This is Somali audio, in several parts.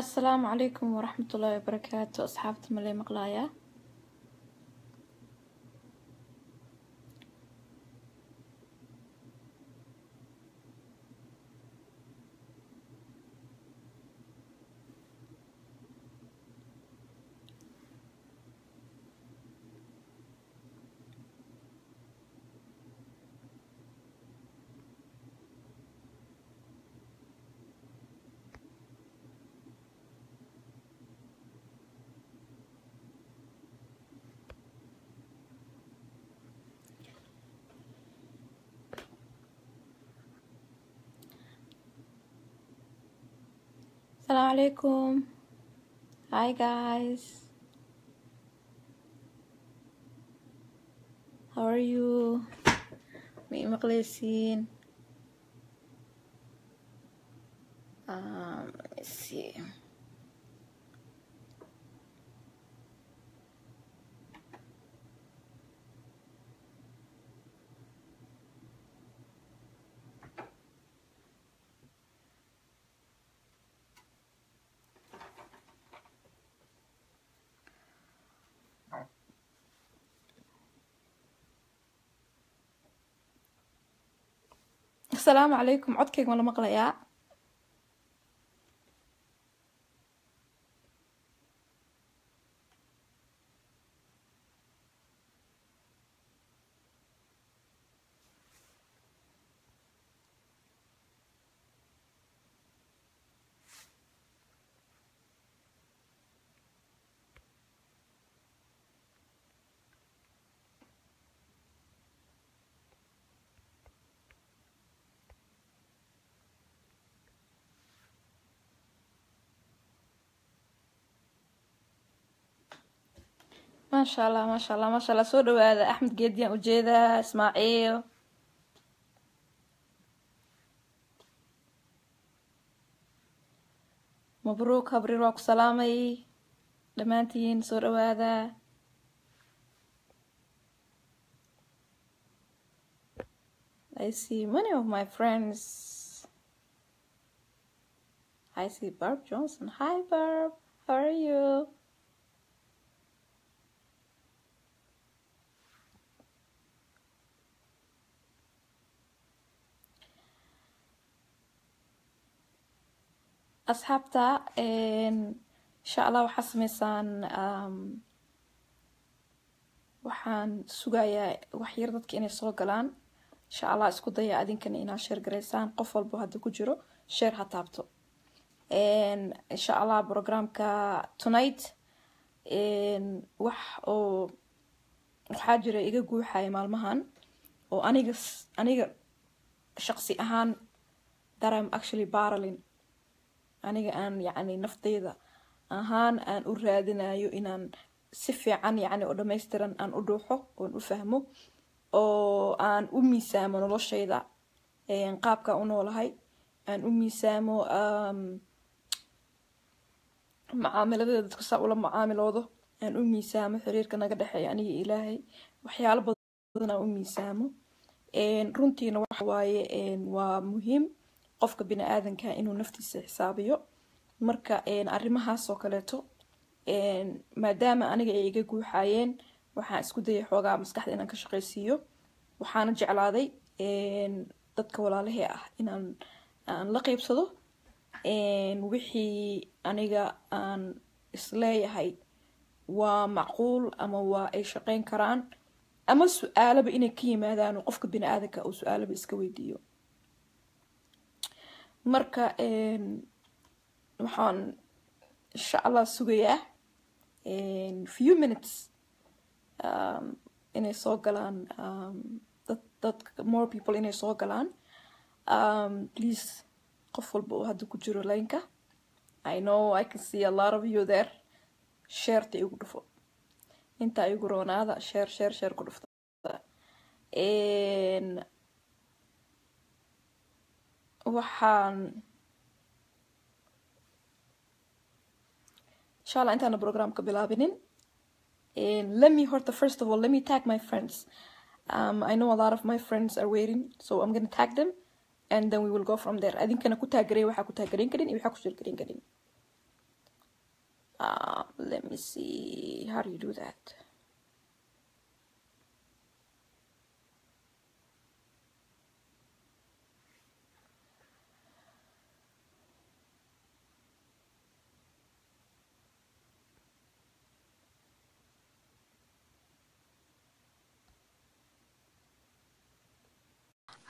asalaamu calaykum waraxmatullaahi wabarakaatu asxaabta malee maqlaaya asalaamu calaykum hi guys. How are you? Ma ii maqleysiin um, let me see asalaamu calaykum codkayga ma la maqlayaa maasha allah maasha allah maasha allah soo dhawaada axmed geediyaan u jeedaa ismaaciil mabruuk habriir waa ku salaamay. Dhammaantiin soo dhawaada I see many of my friends. I see Barb Johnson. Hi Barb. How are you asxaabta insha allah waxaa sameysaan waxaan sugayaa waxyar dadka inay soo galaan. Insha allah isku daya adinkana inaad sheer garaysaan qof walbo hadda ku jiro sheer ha taabto. Insha allah programka tonight wax oo waxaa jira iga guuxaya maalmahan oo aniga aniga shaqsi ahaan daram actually baralin aniga aan yacni nafteyda ahaan aan u raadinayo inaan si fiican yacni oo dhammaystiran aan u dhuuxo oon u fahmo oo aan u miisaamo noloshayda qaabkaan u noolahay. Aan u miisaamo macaamiladada dadka saa ula macaamiloodo. Aan u miisaamo xiriirka naga dhexeeya aniga ilaahay. Waxyaalo badan aan u miisaamo. Runtiina waxa waaye waa muhiim qofka bini aadanka inuu naftiisa xisaabiyo. Marka arrimahaas oo kaleeto maadaama aniga ay iga guuxayeen waxaan isku dayay xoogaa maskaxda inaan ka shaqaysiiyo. Waxaana jeclaaday dadka walaalahee ah inaan aan la qeybsado wixii aniga aan is leeyahay waa macquul ama waa ay shaqeyn karaan ama su'aalaba inay ka yimaadaan qofka bini aadanka uu su'aalaba iska weydiiyo marka waxaan insha allah sugayaa few minutes inay soo galaan dad more people inay soo galaan. Please qof walba oo hadda ku jiro laynka i know i can see a lot of you there. Sheerta igu dhufo. Intaa igu roonaada sheer sheer sheer ku dhufta waxaan insha allah intaana programka bilaabinin. Let me horta first of all let me tag my friends. Um, I know a lot of my friends are waiting so I'm gonna tag them and then we will go from there. Adinkana ku taagaray waxaa ku taagarayn karin iyo waxaa ku shirgarayn karin uh, let see how do you do that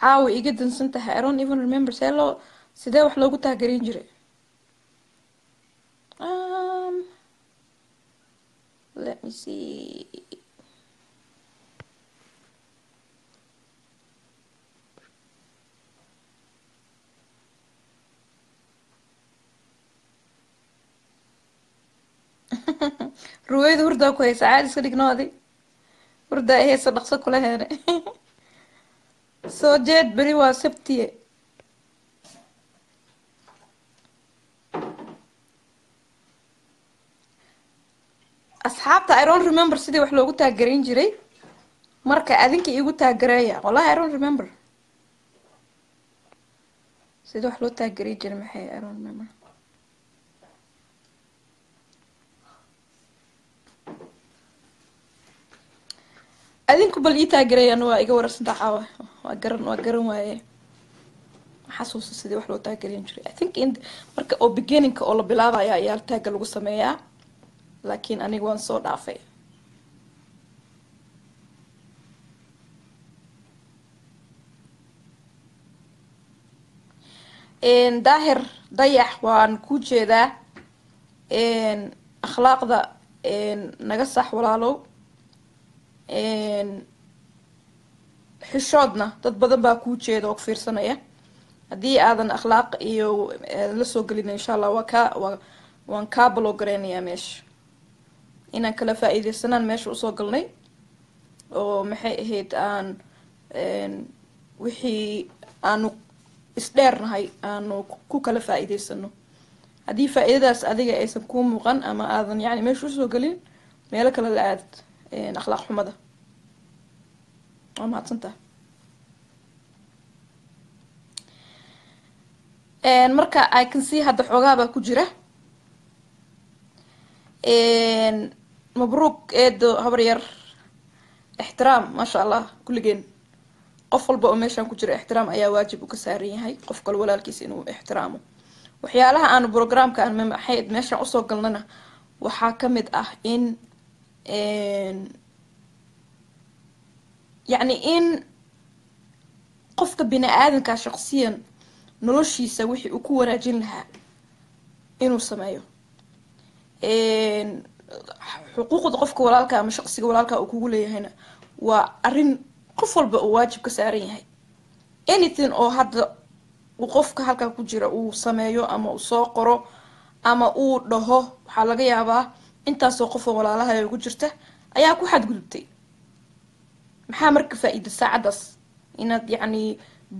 caawa iga dansan tahay i don't even remember. See loo sidee wax loogu taagerin jiray um, let me see. Ruwayda hurdaa ku haysa caadi iska dhignoodi hurdaa haysa dhaqso kula heene soo jeed beri waa sabtiye asxaabta i don't remember sidii wax loogu taagarayn jiray. Marka adinka iigu taagareeya wallahi i don't remember. Sidii wax loo taagarayn jiray maxay i don't remember. Adinku bal ii taagereeyana waa iga wararsantaa caawa waa garan waa garan waaye. Xasuusa sidii wax loo taagarayn jiray. I think in marka oo beginningka oo la bilaabaya ayaa taaga lagu sameeyaa laakiin aniga waan soo dhaafay. Daahir dayax waan ku jeedaa. Akhlaaqda naga sax walaalow xishoodna dad badan baa kuu jeeda oo ku fiirsanaya. Haddii aadan akhlaaq iyo la soo gelin insha allah waa kaa waa waan kaa balogaraynaya meesha inaan kala faa-iideysanaan meesha u soo galnay oo maxay ahayd aan wixii aanu isdheernahay aanu ku kala faa-iideysano haddii faa-iidadaas adiga aysan kuu muuqan ama aadan yani meesha u soo gelin meelo kale la aadad akhlaaq xumada waa mahadsantaha marka i can see hadda xoogaabaa ku jira. Mabruuk eedo habar yar ixtiraam maasha allah kulligeen qof walba oo meeshaan ku jira ixtiraam ayaa waajib u ka saaran yahay qof kale walaalkiisa inuu ixtiraamo. Waxyaalaha aanu programka aan maxayd meeshaan u soo galnana waxaa ka mid ah in yacni in qofka bini aadanka shaqsiyan noloshiisa wixii uu ku wanaajin lahaa inuu sameeyo. Xuquuqda qofka walaalka ama shaqsiga walaalka uu kugu leeyahayna waa arrin qof walba uu waajib ka saaran yahay. Anything oo hadda uu qofka halkaa ku jira uu sameeyo ama uu soo qoro ama uu dhaho waxaa laga yaabaa intaasoo qofoo walaalaha ugu jirta ayaa ku xadgudubtay maxaa marka faa-iida saacaddaas inaad yacni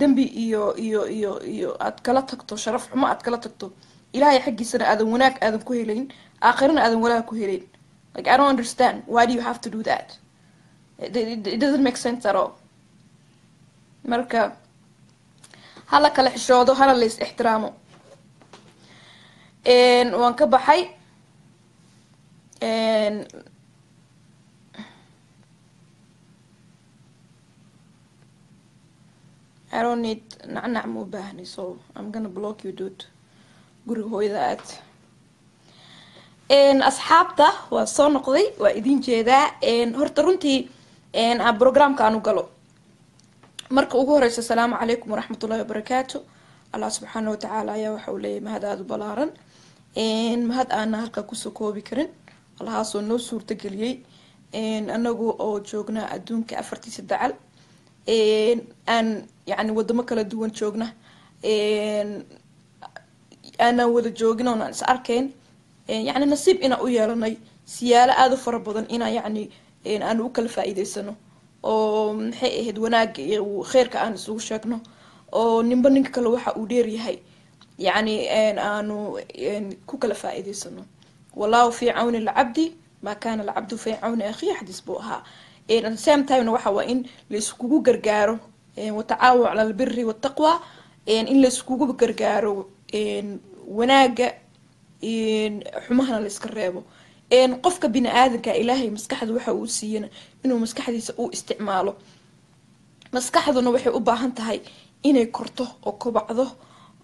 dembi iyo iyo iyo iyo aad kala tagto sharaf xumo aad kala tagto ilaahay xaggiisana aadan wanaag aadan ku helayn aakhirana aadan walaag ku helayn. Like i don't understand. Why do you have to do that? It, doesn't make sense at all. Marka hala kala xishoodo hala la is ixtiraamo waan ka baxay I don't need nacnac ma u baahni so I'm gonna block you dude. Guriga hooyada aad asxaabta waa soo noqday waa idin jeedaa. Horta runtii programka aanu galo. Marka ugu horeysa asalaamu calaykum waraxmatullahi wabarakaatu. Allah subxaana watacaala ayaa waxa uu leeyahy mahad aada u ballaaran mahad aana halkaa ku soo koobi karin. Allahaasoo noo suurtageliyey. Anagu oo joognaa adduunka afartiisa dacal aan yani wadamo kala duwan joogna. Aanaan wada joogin oonaan is arkayn yani nasiib inaan u yeelanay. Siyaalo aada u fara badan inaan yani aanu u kala faa-iideysano oo maxay ahayd wanaaga iyo kheyrka aan isugu sheegno. Oo ninba ninka kale waxa uu dheeryahay yani aanu ku kala faa-iideysano wallahu fii cawni alcabdi maa kaana alcabdu fii cawni akhihi xadiis buu ahaa same timena waxa waa in laiskugu gargaaro watacaawu cala albiri waltaqwa in laiskugu gargaaro wanaaga xumahana la iska reebo. Qofka bini aadanka ilaahay maskaxda waxa uu siiyana inuu maskaxdiisa uu isticmaalo. Maskaxduna waxay u baahan tahay inay korto oo kobacdo.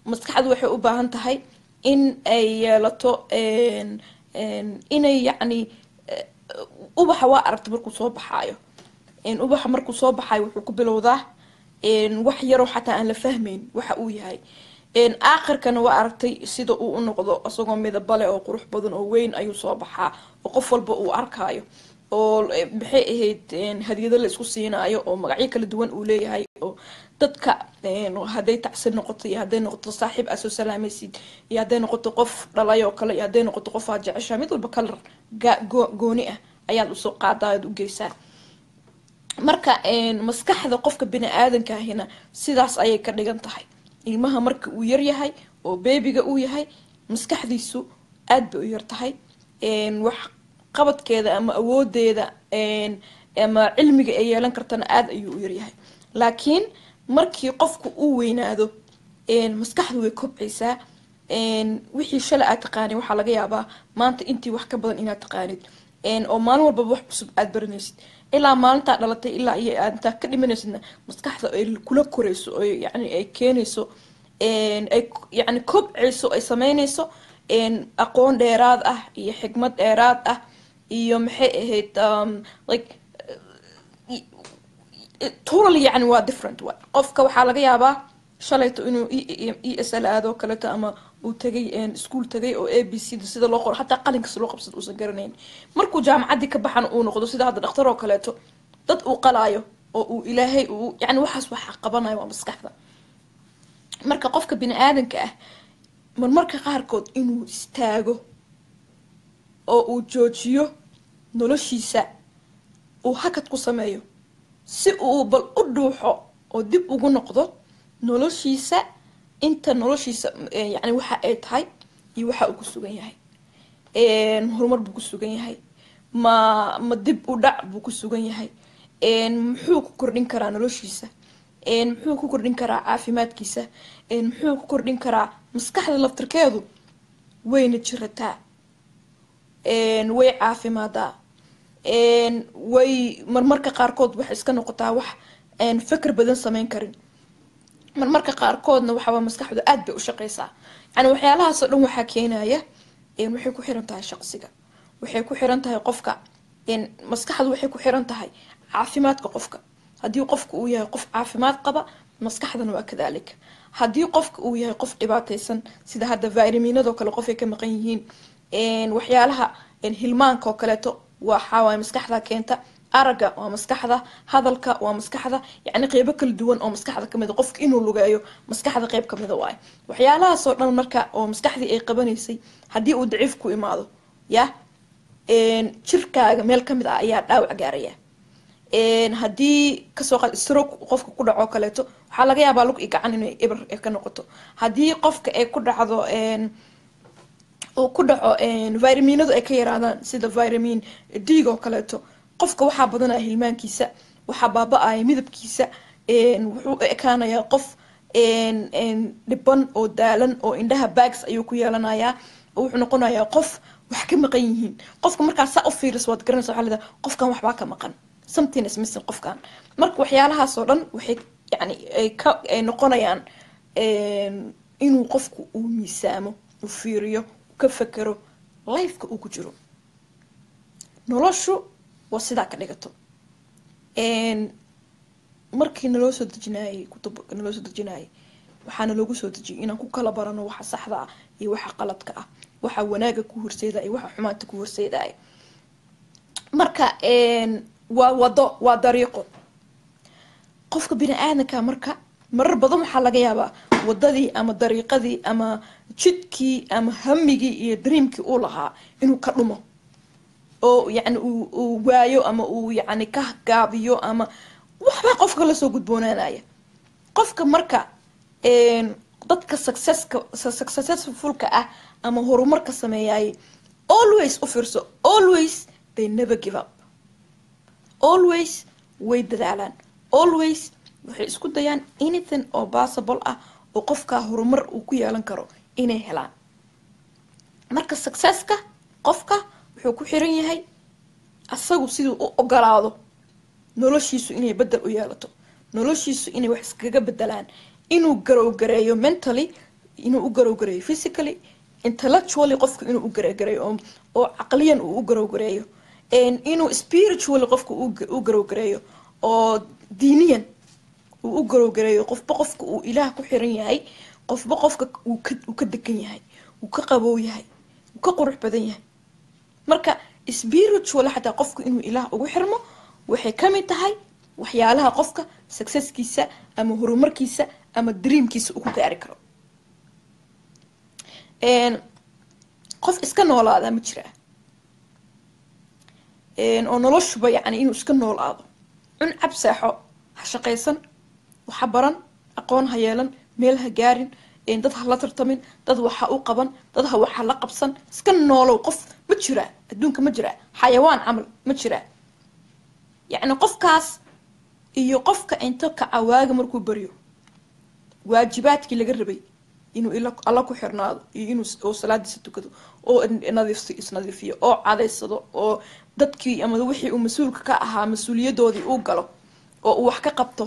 Maskaxdu waxay u baahan tahay in ay yeelato inay yacni ubaxa waa aragta markuu soo baxaayo. Ubaxa markuu soo baxaayo wuxuu ku bilowdaa wax yaroo xataa aan la fahmeyn waxa uu yahay. Aakhirkana waa aragtay sida uu u noqdo isagoo midabale oo qurux badan oo weyn ayuu soo baxaa oo qof walba uu arkaayo oo maxay ahayd hadiyado la isku siinaayo oo magacyo kala duwan uu leeyahay oo dadka hadday tacsi noqoto iyo hadday noqoto saaxiib aa soo salaamaysid iyo hadday noqoto qof dhalay oo kale iyo hadday noqoto qof aad jeceshaa mid walba kalar gooni ah ayaad u soo qaadaa aad u geysaa. Marka maskaxda qofka bini aadankaahina sidaas ayay ka dhigan tahay. Ilmaha marka uu yaryahay oo beebiga uu yahay maskaxdiisu aad bay u yar tahay. Wax qabadkeeda ama awoodeeda ama cilmiga ay yeelan kartana aada ayuu u yaryahay. Laakiin markii qofku uu weynaado maskaxdu way kobcaysaa wixii shalay aad taqaanid waxaa laga yaabaa maanta intii wax ka badan inaad taqaanid. Oo maalin walbaba wax cusub aad baranaysid. Ilaa maalintaa dhalatay ilaa iyo aad ka dhimanaysidna maskaxda ay kula korayso oo yani ay keenayso ay yani kobcayso ay sameynayso aqoon dheeraad ah iyo xikmad dheeraad ah iyo maxay ahayd like total yani waa different wa qofka waxaa laga yaabaa shalayto inuu e s l aado kaleeto ama uu tagay ischool tagay oo a b c da sida loo qoro xataa qalinkas loo qabsado uusan garanayn. Markuu jaamacaddii ka baxan uu noqdo sida hadda dhakhtar oo kaleeto dad uu qalaayo oo uu ilaahay uu yani waxaas waxa qabanayo waa maskaxda. Marka qofka bini aadanka ah marmarka qaarkood inuu istaago oo uu joojiyo noloshiisa uu hakad ku sameeyo si uu bal u dhuuxo oo dib ugu noqdo noloshiisa inta noloshiisa yani waxa ay tahay iyo waxa uu ku sugan yahay. Horumar buu ku sugan yahay. Ma ma dib u dhac buu ku sugan yahay. Muxuu ku kordhin karaa noloshiisa? Muxuu ku kordhin karaa caafimaadkiisa? Muxuu ku kordhin karaa maskaxda laftirkeedu? Wayna jirataa way caafimaadaa way marmarka qaarkood waxay iska noqotaa wax fikr badan sameyn karin. Marmarka qaarkoodna waxaaba maskaxdu aad bay u shaqeysaa. Yani waxyaalahaasoo dhan waxaa keenaya waxay ku xiran tahay shaqsiga. Waxay ku xiran tahay qofka. Maskaxdu waxay ku xiran tahay caafimaadka qofka. Haddii qofka uu yahay qof caafimaad qaba maskaxdana waa kadaalika haddii qofka uu yahay qof dhibaataysan sida hadda vitaminadoo kale qofay ka maqan yihiin waxyaalaha hilmaanka oo kaleeto waxawaay maskaxda keenta. Aragga waa maskaxda hadalka waa maskaxda yacni qeybo kala duwan oo maskaxda ka mid a qofka inuu lugeeyo maskaxda qeyb kamida waayo. Waxyaalahaasoo dhan marka oo maskaxdii ay qabanaysay haddii uu daciif ku imaado ya jirkaaga meel ka mid ah ayaa dhaawac gaaraya. Haddii ka soo qaad stroke qofka ku dhaco kaleeto waxaa laga yaabaa lug i gacan inay eber ka noqoto. Haddii qofka ay ku dhacdo uu ku dhaco vitaminadu ay ka yaraadaan sida vitamin dig oo kaleeto. Qofka waxaa badanaya hilmaankiisa waxaa baaba-aya midabkiisa wuxuu ekaanayaa qof dhiban oo daalan oo indhaha bags ayuu ku yeelanayaa. Wuxuu noqonayaa qof wax ka maqan yihiin. Qofka markaa saa u fiiris waad garanaysa waxaa leedahay qofkan waxbaa ka maqan. Something is missing qofkan. Marka waxyaalahaasoo dhan waxay yani ay ka ay noqonayaan inuu qofku uu miisaamo uu fiiriyo ka fekero lifeka uu ku jiro. Noloshu waa sidaa ka dhigato. Markii naloo soo dejinaayay kutub naloo soo dejinaayay waxaana loogu soo dejiyay inaan ku kala barano waxa saxda ah iyo waxa qaladka ah waxa wanaaga ku horseedaya waxa xumaanta ku horseedaya marka waa wado waa dariiqo. Qofka bini aadanka marka marar badan waxaa laga yaabaa wadadii ama dariiqadii ama jidkii ama hamigii iyo dreamkii uu lahaa inuu ka dhumo. Oo yani uu waayo ama uu yani ka gaabiyo ama waxbaa qofka la soo gudboonaanaya qofka marka dadka successfulka ah ama horumarka sameeyay always u fiirso always they never give up. Always way dadaalaan. Always waxay isku dayaan anything oo possible ah oo qofkaa horumar uu ku yeelan karo inay helaan. Marka successka qofka wuxuu ku xiran yahay asagu siduu u ogolaado noloshiisu inay bedel u yeelato noloshiisu inay wax iskaga bedelaan inuu garowgareeyo mentally inuu u garowgareeyo physically intellectually qofka inuu u garowgareeyo oo caqliyan uu u garowgareeyo inuu spiritually qofka u garowgareeyo oo diiniyan uu u garowgareeyo qofba qofka uu ilaah ku xiran yahay qofba qofka uu ka degan yahay uu ka qabow yahay uu ka qurux badan yahay. Marka spiritual xataa qofku inuu ilaah ugu xirmo waxay ka mid tahay waxyaalaha qofka successkiisa ama horumarkiisa ama dreamkiisa uu ku gaari karo. Qof iska noolaada ma jiraa oo noloshuba yacni inuu iska noolaado cun cab ha shaqaysan waxa baran aqoon ha yeelan meel ha gaarin dad ha la tartamin dad waxa u qaban dad ha waxa la qabsan iska noolow qof ma jiraa adduunka ma jiraa xayawaan camal ma jiraa yacni qofkaas iyo qofka inta kacawaaga markuu baryo waajibaadkii laga rabay inuu alla ku xirnaado iyo inuu salaadiisa tukado oo nadiif isnadiifiyo oo cadaysado oo dadkii ama wixii uu mas'uulka ka ahaa mas'uuliyadoodii uu galo oo uu wax ka qabto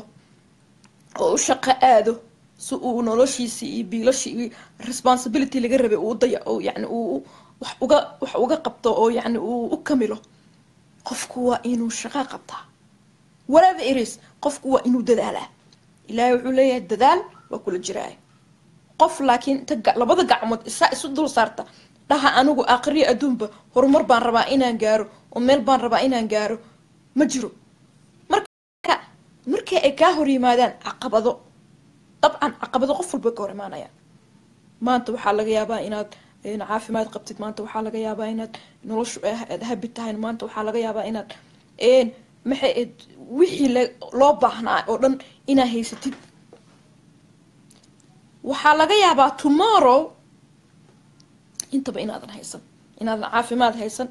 oo u shaqo aado si uu noloshiisii iyo biilashii responsibility laga rabay uu daya yani uu wax uga wax uga qabto oo yani uu u kamilo qofku waa inuu shaqo qabtaa. Whatever it qofku waa inuu dadaalaa ilaahay wuxuu leeyahay dadaal waa kula jiraaya qof laakiin inta labada gacmood isaa isu dul saarta dhaha anigu aqriyo adduunba horumar baan rabaa inaan gaaro oo meel baan rabaa inaan gaaro ma jiro markii ay kaa hor yimaadaan caqabado dabcan caqabado qof walba ka hor imaanayaan maanta waxaa laga yaabaa inaad caafimaad qabtid maanta waxaa laga yaabaa inaad noloshu aad habi tahay maanta waxaa laga yaabaa inaad maxay wixii loo baahnaa oo dhan inaad haysatid. Waxaa laga yaabaa tomorrow intaba inaadan haysan inaadan caafimaad haysan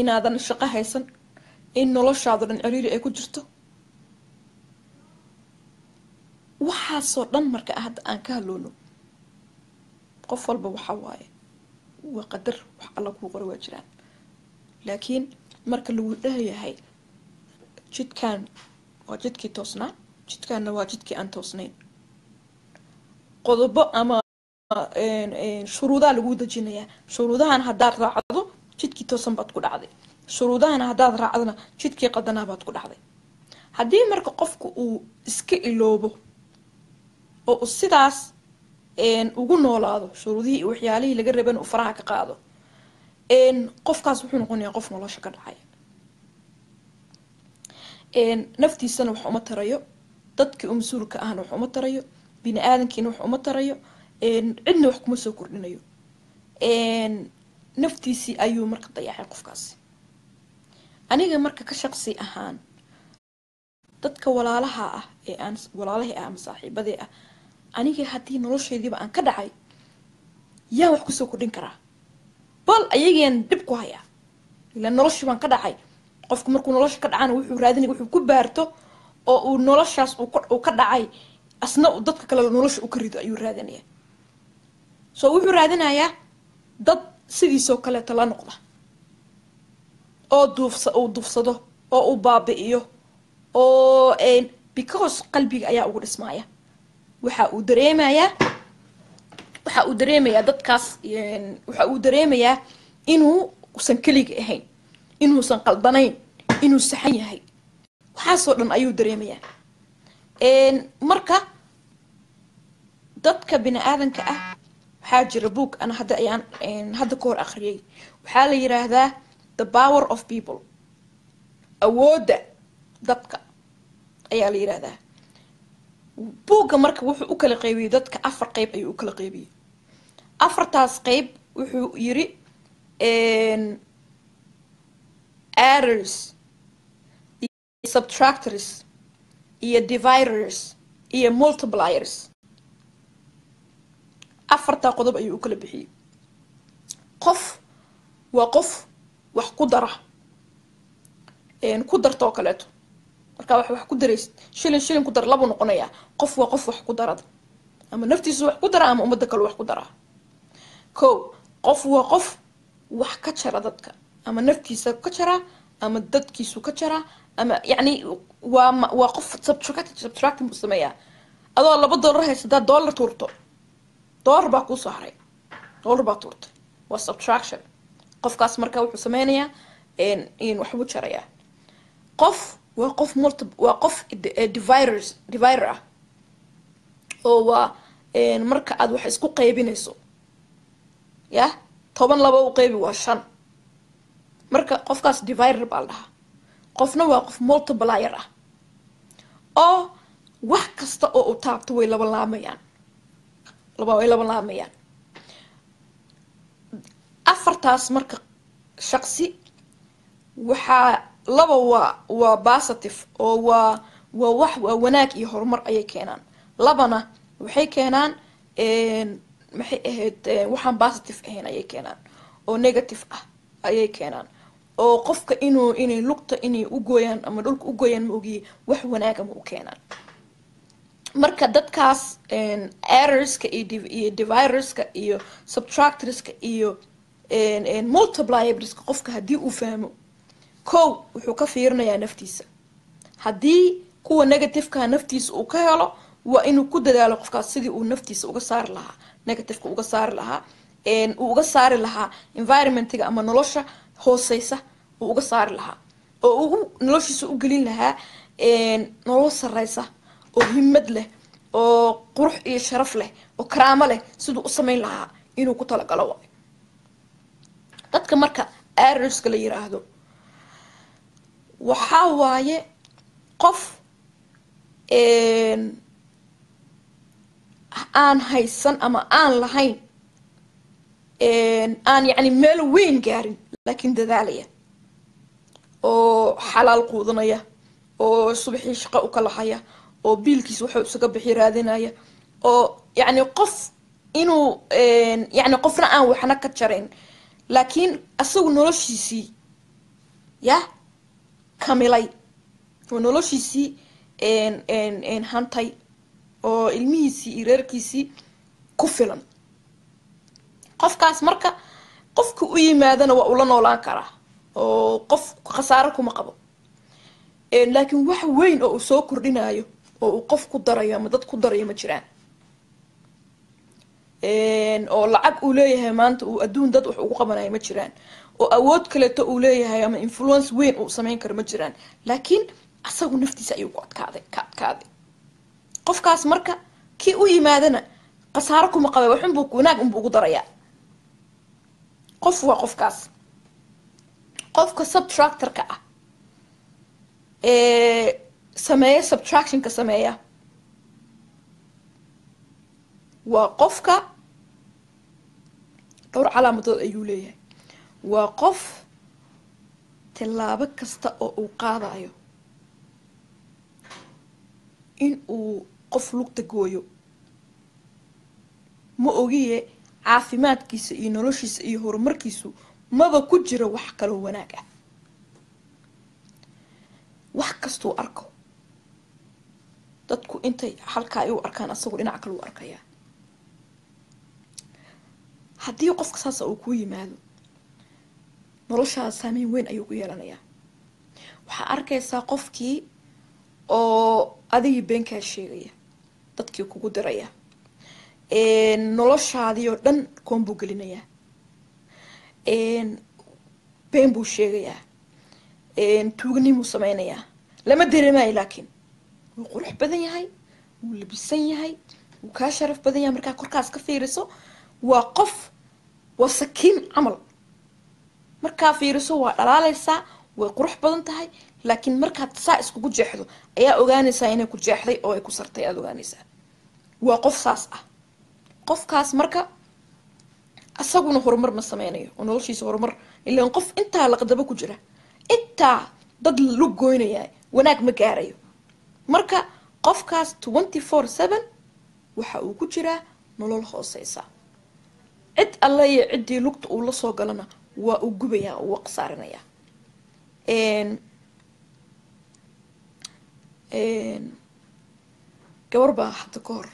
inaadan shaqo haysan in noloshaado dhan ciriiri ay ku jirto waxaasoo dhan marka hadda aan ka hadloono qof walba waxa waaye waa qadar wax alla kuu qora waa jiraan. Laakiin marka lagu dhahayahay jidkan waa jidkii toosnaa jidkaanna waa jidkii aan toosnayn. Qodobo ama shuruudaa lagu dejinayaa shuruudahan haddaad raacdo jidkii toosan baad ku dhacday. Shuruudahan haddaad raacdona jidkii qadanaa baad ku dhacday. Haddii marka qofku uu iska iloobo oo sidaas ugu noolaado shuruudihii iyo waxyaalihii laga raban uu faraha ka qaado qofkaas wuxuu noqonayaa qof nolosha ka dhacaya. Naftiisana wax uma tarayo dadkii u mas'uulka ahna wax uma tarayo bini aadankiina wax uma tarayo cidna wax kuma soo kordhinayo. Naftiisii ayuu marka dayacay qofkaasi. Aniga marka ka shaqsi ahaan dadka walaalaha ah ee aan walaalahii ah ama saaxiibadii ah aniga haddii noloshaydiiba aan ka dhacay yaan wax ku soo kordhin karaa. Bal ayagian dhib ku hayaa ilaa noloshii baan ka dhacay. Qofku markuu nolosha ka dhacana wuxuu raadinaya wuxuu ku baarto oo uu noloshaas uu ka dhacay. Asna dadka kale nolosha u ka rido ayuu raadinaya so wuxuu raadinayaa dad sidiisoo kaleeta la noqda. Oo duufsa uu duufsado oo uu baabi'iyo oo because qalbiga ayaa ugu dhismaaya waxa uu dareemayaa waxa uu dareemayaa dadkaas waxa uu dareemayaa inuu usan keliga ahayn inuusan qaldanayn inuu saxan yahay waxaasoo dhan ayuu dareemayaa marka dadka bini aadanka ah waxaa jira book ana hadda ayaan hadda ka hor akhriyay waxaa la yiraahdaa the power of people awoodda dadka ayaa la yiraahdaa buugga marka wuxuu u kala qeybiyey dadka afar qeyb ayuu u kala qeybiyey. Afartaas qeyb wuxuu yiri adders iyo subtractors iyo dividers iyo multipliers. Afartaa qodob ayuu u kala bixiyey. Qof waa qof wax ku dara ku darta oo kaleeto markaa wax wax ku daraysid shilin shilin ku dar labuu noqonayaa qof waa qof wax ku darada ama naftiisu wax ku dara ama ummadda kale wax ku daraa ko qof waa qof wax ka jara dadka. Ama naftiisa ka jaraa ama dadkiisu ka jaraa ama yacni waa waa qof subtract subtracting buu sameeyaa. Adoo laba dollar haysa hadaad dollar tuurto dollar baa kuusoo haray. Dollar baa tuurtay. Waa subtraction. Qofkaas marka wuxuu sameynayaa waxbuu jarayaa. Qof waa qof multi waa qof eh, dividers divider ah. Oo waa marka aad wax isku qaybinayso ya toban laba u qaybi waa shan. Marka qofkaas divider baa la dhahaa. Qofna waa qof multiplier ah. Oo wax kasta oo uu taabto way laba laamayaan. Way laba laamayaan. Afartaas marka shaqsi waxaa laba waa waa positive oo waa waa wax waa wanaag iyo horumar ayay keenaan. Labana waxay keenaan een, maxay ahayd waxaan positive ahayn ayay keenaan. Oo negative ah ayay keenaan. Oo qofka inuu inay lugta inay u gooyaan ama dhulka u gooyaan ma ogiye wax wanaaga ma u keenaan. Marka dadkaas errorska iyo div- iyo dividerska iyo subtractorska iyo multiplierska qofka haddii uu fahmo kow wuxuu ka fiirinayaa naftiisa. Haddii kuwa negativeka naftiisa uu ka helo waa inuu ku dadaalo qofkaas sidii uu naftiisa uga saari lahaa negativeka uga saari lahaa uu uga saari lahaa environmentiga ama nolosha hooseysa uu uga saari lahaa. Oo uu noloshiisa u gelin lahaa nolol sareysa oo himad leh oo qurux iyo sharaf leh oo karaamo leh siduu u sameyn lahaa inuu ku talagalo waay dadka marka errorska la yiraahdo waxaa waaye qof aan haysan ama aan lahayn aan yacni meel weyn gaarin laakiin dadaalaya oo xalaal quudanaya oo subaxii shaqo u kala oo biilkiisa wuxuu isaga bixi raadinaya oo yacni qof inuu yacni qofna aan waxna ka jarayn laakiin asagu noloshiisii ya kamilay oo noloshiisii hantay oo ilmihiisii iyo reerkiisii ku filan. Qofkaas marka qofka u yimaadana waa ula noolaan karaa oo qof khasaaro kuma qabo. Laakiin wax weyn oo uu soo kordhinayo oo uu qof ku darayo ama dad ku darayo ma jiraan. Oo lacag uu leeyahay maanta uu adduun dad wax ugu qabanayo ma jiraan oo awood kaleeto uu leeyahay ama influence weyn uu sameyn karo ma jiraan. Laakiin asagu naftiisa ayuu ku adkaaday ka adkaaday. Qofkaas marka kii u yimaadana khasaaro kuma qaba waxunbuu wanaag unbuu ugu darayaa. Qof waa qofkaas. Qofka subtractorka ah. Ee sameeya subtractionka sameeya. Waa qofka dhowr calaamadood ayuu leeyahay waa qof tillaabo kasta oo uu qaadayo. In uu qof lugta gooyo. Ma ogiye caafimaadkiisa iyo noloshiisa iyo horumarkiisu maba ku jiro wax kaloo wanaag ah? Wax kastuu arko. Dadku intay halkaa ay u arkaan asagu dhinac kale u arkayaa. Haddii qofka saasa uu kuu yimaado noloshaada saameyn weyn ayuu ku yeelanayaa. Waxaa arkaysaa qofkii oo adigii beenkaa sheegaya dadkii kugu diraya noloshaadii oo dhan koon buu gelinayaa. Been buu sheegayaa tuuganimuu sameynayaa lama dareemayo laakiin. Wuu qurux badan yahay wuu labisan yahay wuu kaa sharaf badan yahay. Markaa korkaas ka fiiriso waa qof waa sakiin camal markaa fiiriso waa dhalaaleysaa way qurux badan tahay laakiin markaad saa iskugu jeexdo ayaa ogaanaysaa inay ku jeexday oo ay ku sartay aada ogaanaysaa. Waa qof saas ah. Qofkaas marka asaguna horumar ma sameynayo oo noloshiisa horumar ilaan qof intaa laqdabo ku jira intaa dad lu goynaya wanaag ma gaarayo. Marka qofkaas twenty four seven waxa uu ku jiraa nolol hooseysa. Cid alle iyo ciddii lugta uu la soo galana uu waqsaarinaya gabar baa hadda ka hor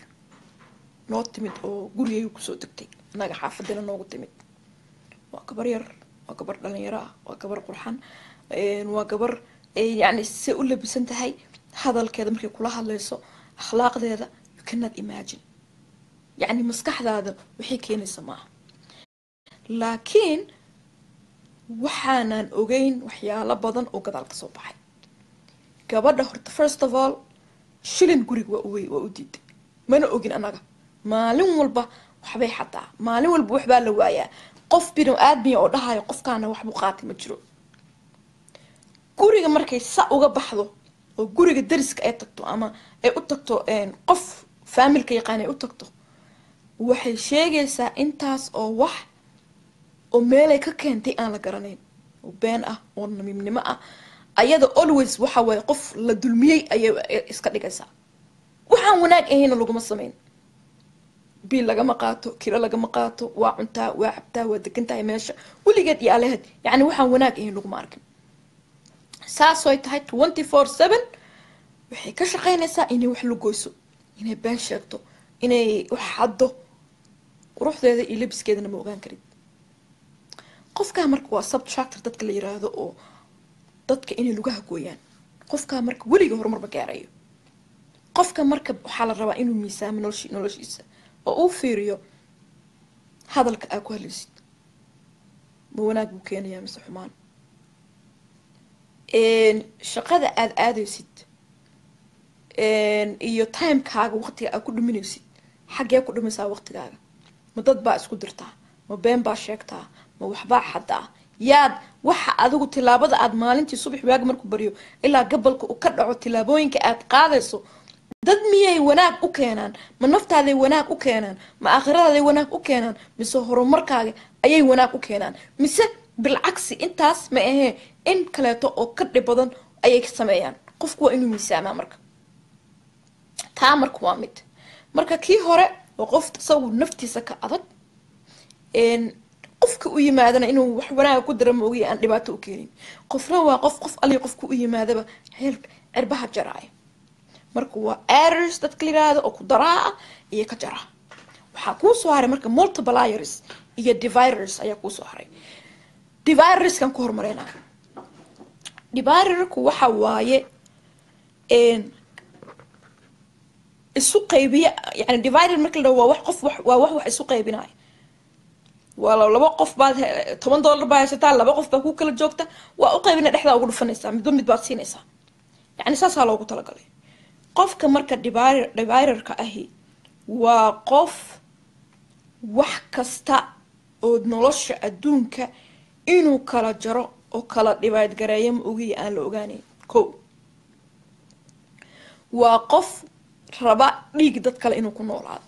noo timid oo gurigayga kusoo degtay annaga xaafadina noogu timid waa gabar yar waa gabar dhalinyaro ah waa gabar qurxan waa gabar yani se u labisan tahay hadalkeeda markay kula hadlayso akhlaaqdeeda you cannot imagine yacni maskaxdaada waxay keenaysa maaha laakiin waxaanan ogeyn waxyaalo badan oo gadaal ka soo baxay. Gabadha horta first of all shilin guriga waa uwey waa u diiday mana ogin annaga maalin walba waxbay xataa. Maalin walba waxbaa la waayaa. Qof binu aadmiya oo dhahayo qofkaana waxbuu qaatay ma jiro. Guriga markay sa uga baxdo oo guriga dariska ay tagto ama ay u tagto qof faamilka yaqaan ay u tagto waxay sheegaysaa intaas oo wax oo meelay ka keentay aan la garanayn. Oo been ah oo namiimnimo ah. Ayada always waxa waaye qof la dulmiyey ayay iska dhigaysaa. Waxaan wanaag ahayna laguma samayn. Biil lagama qaato kiro lagama qaato waa cuntaa waa cabtaa waa degan tahay meesha weligeed iyo alehed yacni waxaan wanaag ahayn laguma arkin. Saasoy tahay twenty four seven. Waxay ka shaqaynaysaa inay wax la goyso inay been sheegto inay wax xaddo quruxdeeda iyo labiskeedana ma ogaan karid qofkaa marka waa subtractor dadka la yiraahdo oo dadka inay lugaha gooyaan. Qofkaa marka weliga horumarba gaarayo. Qofka marka waxaa la rabaa inuu miisaamo noloshi noloshiisa oo uu fiiriyo hadalka aa ku hadlaysid. Ma wanaag buu keenayaa mise xumaan? Shaqada aada aadaysid iyo timekaaga waqtiga aad ku dhuminaysid xaggee ku dhumaysaa waqtigaaga? Ma dad baa isku dirtaa? Ma been baa sheegtaa ma waxbaa xadaa yaad waxa adigu tilaabada aad maalintii subax waaga markuu baryo ilaa gabalka uu ka dhaco tilaabooyinka aad qaadayso. Dad miyay wanaag u keenaan? Ma naftaaday wanaag u keenaan? Ma aakhiradaday wanaag u keenaan? Mise horumarkaaga ayay wanaag u keenaan? Mise bilcagsi intaas ma ahee in kaleeto oo ka dhib badan ayay sameeyaan? Qofku waa inuu miisaamaa marka. Taa marka waa mid. Marka kii hore waa qof isagu naftiisa ka adag qofka u yimaadana inuu wax wanaaga ku dara moogiya aan dhibaato u keenin. Qofna waa qof qof ali qofka u yimaadaba cirbaha jaraayo. Marka waa errors dadka la yiraahdo oo ku daraa iyo ka jaraa. Waxaa kuu soo haray marka multipliers iyo dividers ayaa kuu soo haray. Dividerskan ku horumareynaa dividerku waxa waaye isu qaybiya yani divider marka la dhaho waa wax qof waa wax wax isu qaybinaya waa laba qof baad toban dollar baa haysataa laba qof baa ku kala joogta waa u qaybina dhexdaa ugu dhufanaysaa midba mid baad siinaysaa. Yani saasaa loogu talagalay. Qofka marka divider dividerka ahi waa qof wax kasta oo nolosha adduunka inuu kala jaro oo kala dhibayd gareeyo ma ogiya aan la ogaaneyn ko waa qof raba dhiig dad kale inuu ku noolaado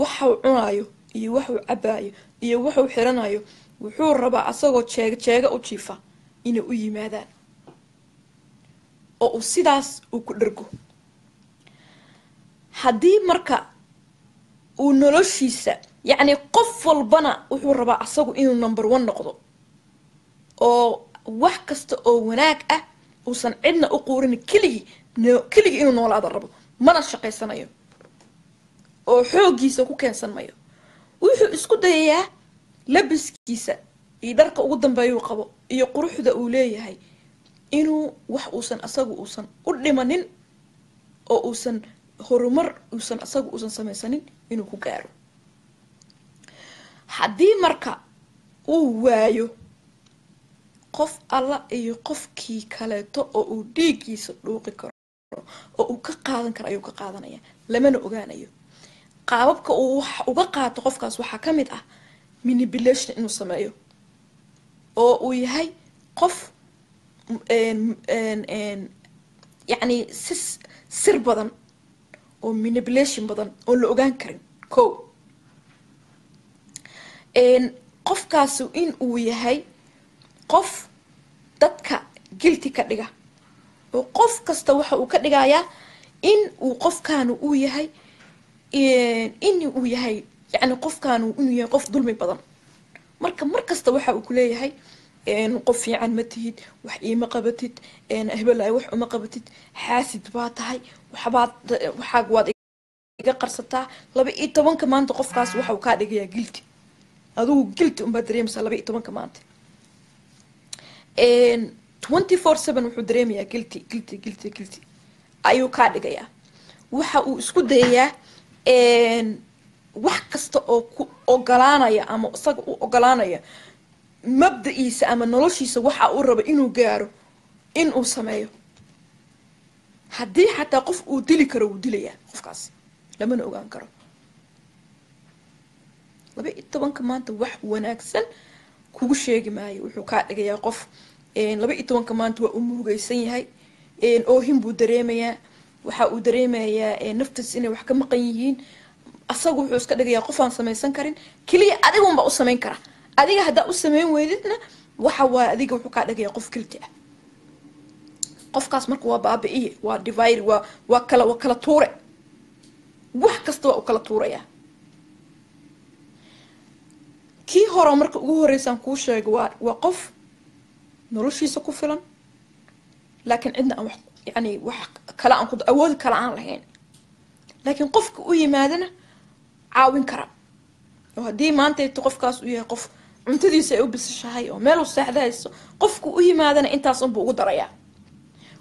waxuu cunayo iyo waxuu cabaayo iyo wuxuu xiranayo wuxuu rabaa asagoo jeega jeega u jiifa inay u yimaadaan. Oo uu sidaas uu ku dhergo haddii marka uu noloshiisa yacni qof walbana wuxuu rabaa asagu inuu number one noqdo oo wax kasta oo wanaag ah uusan cidna u quurin keligii keligii inuu noolaada rabo mana shaqaysanayo oo xooggiisa ku keensan mayo. Wuxuu isku dayayaa labiskiisa iyo dharka ugu dambeeyuu qabo iyo quruxda uu leeyahay inuu wax uusan asagu uusan u dhimanin oo uusan horumar uusan asagu uusan samaysanin inuu ku gaaro. Haddii marka uu waayo qof alla iyo qofkii kaleeto oo uu dhiiggiisa dhuuqi karo oo uu ka qaadan karo ayuu ka qaadanaya lamana ogaanayo qaababka uu wax uga qaato qofkaas waxaa ka mid ah manipulation inuu sameeyo. Oo uu yahay qof yacni si sir badan oo manipulation badan oon la ogaan karin. Ko qofkaasu in uu yahay qof dadka gilti ka dhiga. Oo qof kasta waxa uu ka dhigayaa in uu qofkaanu uu yahay in uu yahay yani qofkaanu inuu yahay qof dulmi badan. Marka mar kasta waxa uu kuleeyahay qof fiican ma tihid wax iima qabatid hebelaay wax uma qabatid xaasid baa tahay waxbaad waxaag waad iga qarsataa. Laba iyo tobanka maanta qofkaas waxa uu kaa dhigayaa gilti adigu gilti unbaa dareemaysaa laba iyo tobanka maanta. Twenty four seven wuxuu dareemayaa gilti gilti gilti gilti ayuu kaa dhigayaa. Waxa uu isku dayayaa wax kasta oo ku ogolaanaya ama isaga u ogolaanaya mabda-iisa ama noloshiisa waxa uu rabo inuu gaaro in uu sameeyo. Haddii xataa qof uu dili karo wuu dilayaa qofkaas. Lamana ogaan karo. Laba iyo tobanka maanta wax wanaagsan kugu sheegi maayo. Wuxuu kaa dhigayaa qof. Laba iyo tobanka maanta waa uu murugaysan yahay. Oohin buu dareemayaa waxa uu dareemayaa naftiis inay wax ka maqan yihiin. Asaga wuxuu iska dhigayaa qof aan samaysan karin. Keliya adigunbaa u samayn kara. Adiga haddaa u samayn weydidna waxa waay adiga wuxuu kaa dhigayaa qof kilti ah. Qofkaas marka waa baabi'iye waa divide waa waa kala waa kala tuure. Wax kasta waa u kala tuurayaa kii hore marka ugu horeysaan kuu sheega waa waa qof noloshiisa ku filan laakiin cidna aan wax yani wax kale aan awood kale aan lahayn. Laakiin qofka u yimaadana caawin kara. Oo haddii maantayto qofkaas uu yahay qof cuntadiisa ay u bisishahay oo meel u seexda hayso qofka u yimaadana intaas unbuu ugu darayaa.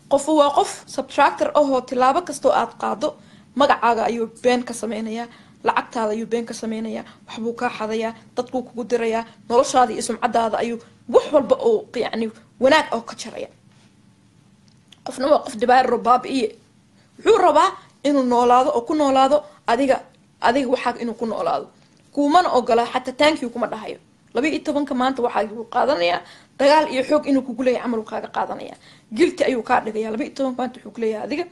Qofu waa qof subtractor ahoo tilaabo kastoo aad qaado magacaaga ayuu been ka sameynayaa lacagtaada ayuu been ka sameynayaa waxbuu kaa xadayaa dadkuu kugu dirayaa noloshaada iyo sumcadaada ayuu wax walba oo yani wanaag oo ka jaraya qof dibaariro baabi-iye wuxuu rabaa inuu noolaado oo ku noolaado adiga adiga waxaa inuu ku noolaado kuumana ogola xataa taankiu kuma dhahayo laba iyo tobanka maanta waxaa qaadanayaa dagaal iyo xoog inuu kugu leeyahay camal kaaga qaadanaya gilti ayuu kaa dhigaya laba iyo tobanka maanta wuxuu kuleeyahay adiga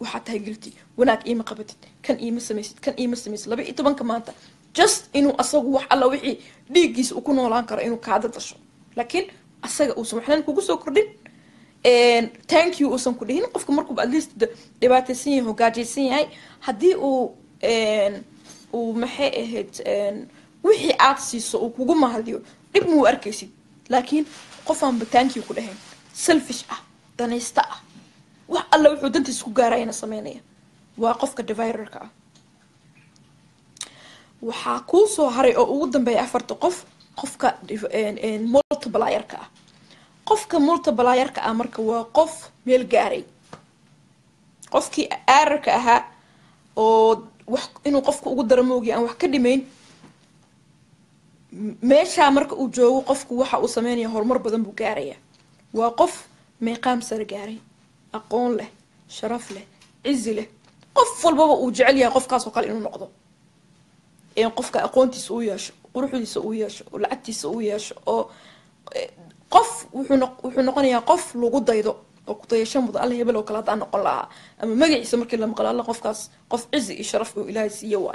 waxaa tahay gilti wanaag iima qabatid kan iima samaysid kan iima samaysid laba iyo tobanka maanta just inuu asagu wax alla wixii dhiiggiisa uu ku noolaan karo inuu kaada dasho laakiin asaga uusan waxnan kugu soo kordhin thank you uusan ku dhihin. Qofka markuuba at least dhibaataysan yahay hogaajaysan yahay. Haddii uu uu maxay ahayd wixii aad siiso uu kugu mahadiyo dhib muu arkaysid. Laakiin qofaanba thank you ku dhahayn selfish ah danaysta ah. Wax alla wuxuu dantiisa ku gaarayana sameynaya. Waa qofka divirerka ah. Waxaa kuu soo haray oo ugu dambeeya afarta qof qofka multiblyerka ah qofka multiblyerka ah marka waa qof meel gaaray qofkii aararka ahaa oo wax inuu qofka ugu dara moogiya aan wax ka dhimayn meeshaa marka uu joogo qofku waxa uu sameynaya horumar badan buu gaaraya waa qof meeqaam sare gaaray aqoon leh sharaf leh cizi leh qof walbaba uu jecel yahay qofkaasoo kale inuu noqdo qofka aqoontiisa uu yeesho quruxdiisa uu yeesho oo lacagtiisa uu yeesho oo قف وحنق قف لوجود ضيضة وقطية شمض على هبل وكلات أنا قلا أما ما جي سمر كلام قلا الله قف قص قف عز الشرف وإله سيوا.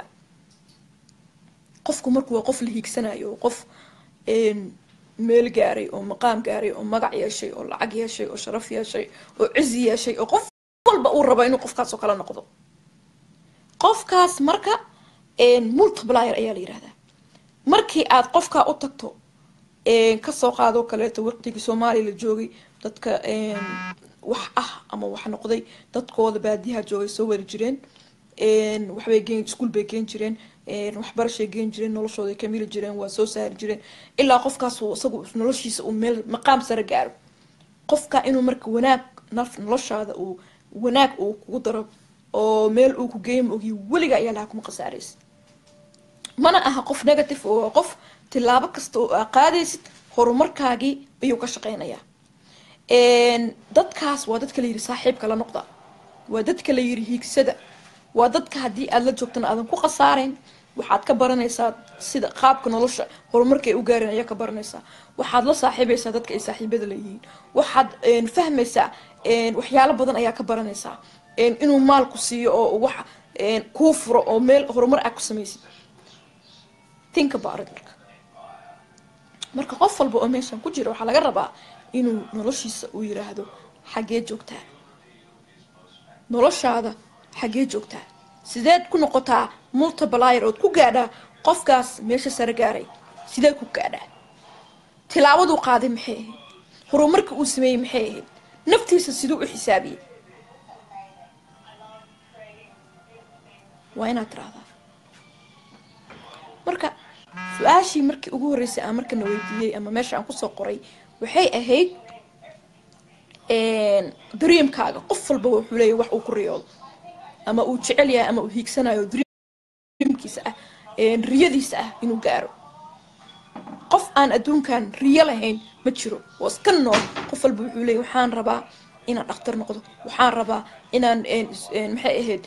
قف كمرك وقف اللي هيك سنة يو قف إن ميل جاري أو مقام جاري أو مقع يا شيء أو لعج يا شيء أو شرف يا شيء أو عز يا شيء أو قف كل بقول ربا إنه قف قص وكلا نقضه. قف قص مركا إن ملت بلاير أيالير هذا مركي أت قف kasoo qaadoo kaleeto waqtigii soomaaliya la joogay dadka wax ah ama wax noqday dadkooda baadiyaha joogay soo wari jireen waxbay geen iskuol bay geen jireen waxbarashay geen jireen noloshooday kamili jireen waa soo saari jireen ilaa qofkaas isagu noloshiisa uu meel maqaam sare gaaro qofka inuu marka wanaag naf noloshaada uu wanaag uu kugu daro oo meel uu ku geeyo ma ogiy weliga ayaa lahaa kuma khasaaraysid mana aha qof negative oo qof tilaabo kasta oo aa qaadaysid horumarkaagii ayuu ka shaqeynayaa. Dadkaas waa dadka la saaxiibka la noqda. Waa dadka la yidhi hiigsada. Waa dadka haddii aada la joogtana aadan ku khasaarayn waxaad ka baranaysaa sida qaabka nolosha horumarka ay u gaareen ayaa ka baranaysaa. Waxaad la saaxiibaysaa dadka ay saaxiibada leeyihiin waxaad fahmaysaa waxyaalo badan ayaa ka baranaysaa. Inuu maalku siiyo oo wax kuu furo oo meel horumar ah ku samaysid. Think about it marka marka qof walba oo meeshan ku jira waxaa laga rabaa inuu noloshiisa uu yiraahdo xaggee joogtaa. Noloshaada xaggee joogtaa. Sideed ku noqotaa multiplier ood ku gaadhaa qofkaas meesha sare gaaray sideed ku gaadhaa. Tilaabaduu qaaday maxay ahayd? Horumarka uu sameeyey maxay ahayd? Naftiisa siduu u xisaabiyey? Waa inaad tiraahdaa marka su'aashii markii ugu horreysay aan markana weydiiyey ama meesha aan ku soo qoray waxay ahayd dreamkaaga. Qof walba wuxuu leeyahy wax uu ku riyoodo ama uu jecel yahay ama uu hiigsanayo dreamkiisa ah riyadiisa ah inuu gaaro. Qof aan adduunkan riyo lahayn ma jiro. Oo iska nool. Qof walba wuxuu leeyahy waxaan rabaa inaan dhakhtar noqdo. Waxaan rabaa inaan maxay ahayd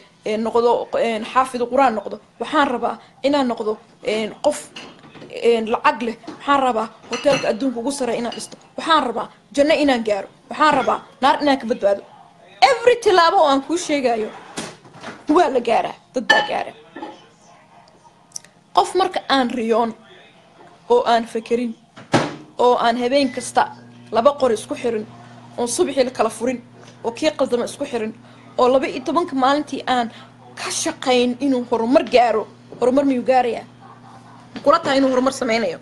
noqdo xaafid qur'aan noqdo waxaan rabaa inaan noqdo qof lacag leh. Waxaan rabaa hoteelka adduunka ugu sareeya inaan dhisto. Waxaan rabaa janno inaan gaaro. Waxaan rabaa naar inaan ka badbaado. Every tilaabo oo aan kuu sheegayo waa la gaaraa dad baa gaara qof marka aan riyoon oo aan fakerin oo aan habeen kasta laba qori isku xirin oon subaxii la kala furin oo kii qaldama isku xirin oo laba iyo tobanka maalintii aan ka shaqayn inuu horumar gaaro horumar miyuu gaarayaa? Kula tahay inuu horumar sameynayo?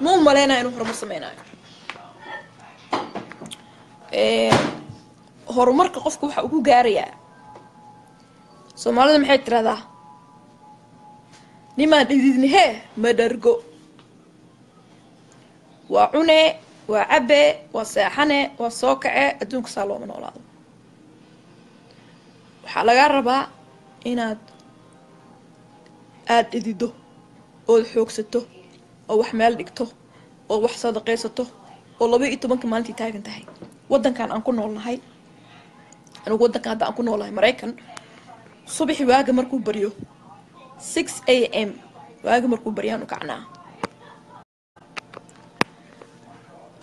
Muu maleynaya inuu horumar sameynayo? Horumarka qofka waxa ugu gaarayaa. Soomaalida maxay tiraahdaa nimaan ididnihee madhargo waa cune waa cabe waa seexane waa soo kace adduunka saa looma noolaado. Waxaa lagaa rabaa inaad aada idido ood xoogsato oo wax meel dhigto oo wax sadaqaysato oo laba iyo tobanka maalintii taagan tahay. Waddankan aan ku noolnahay anigu waddankan hadda aan ku noolahay maraykan subaxi waaga markuu baryo six a m waaga markuu baryaanu kacnaa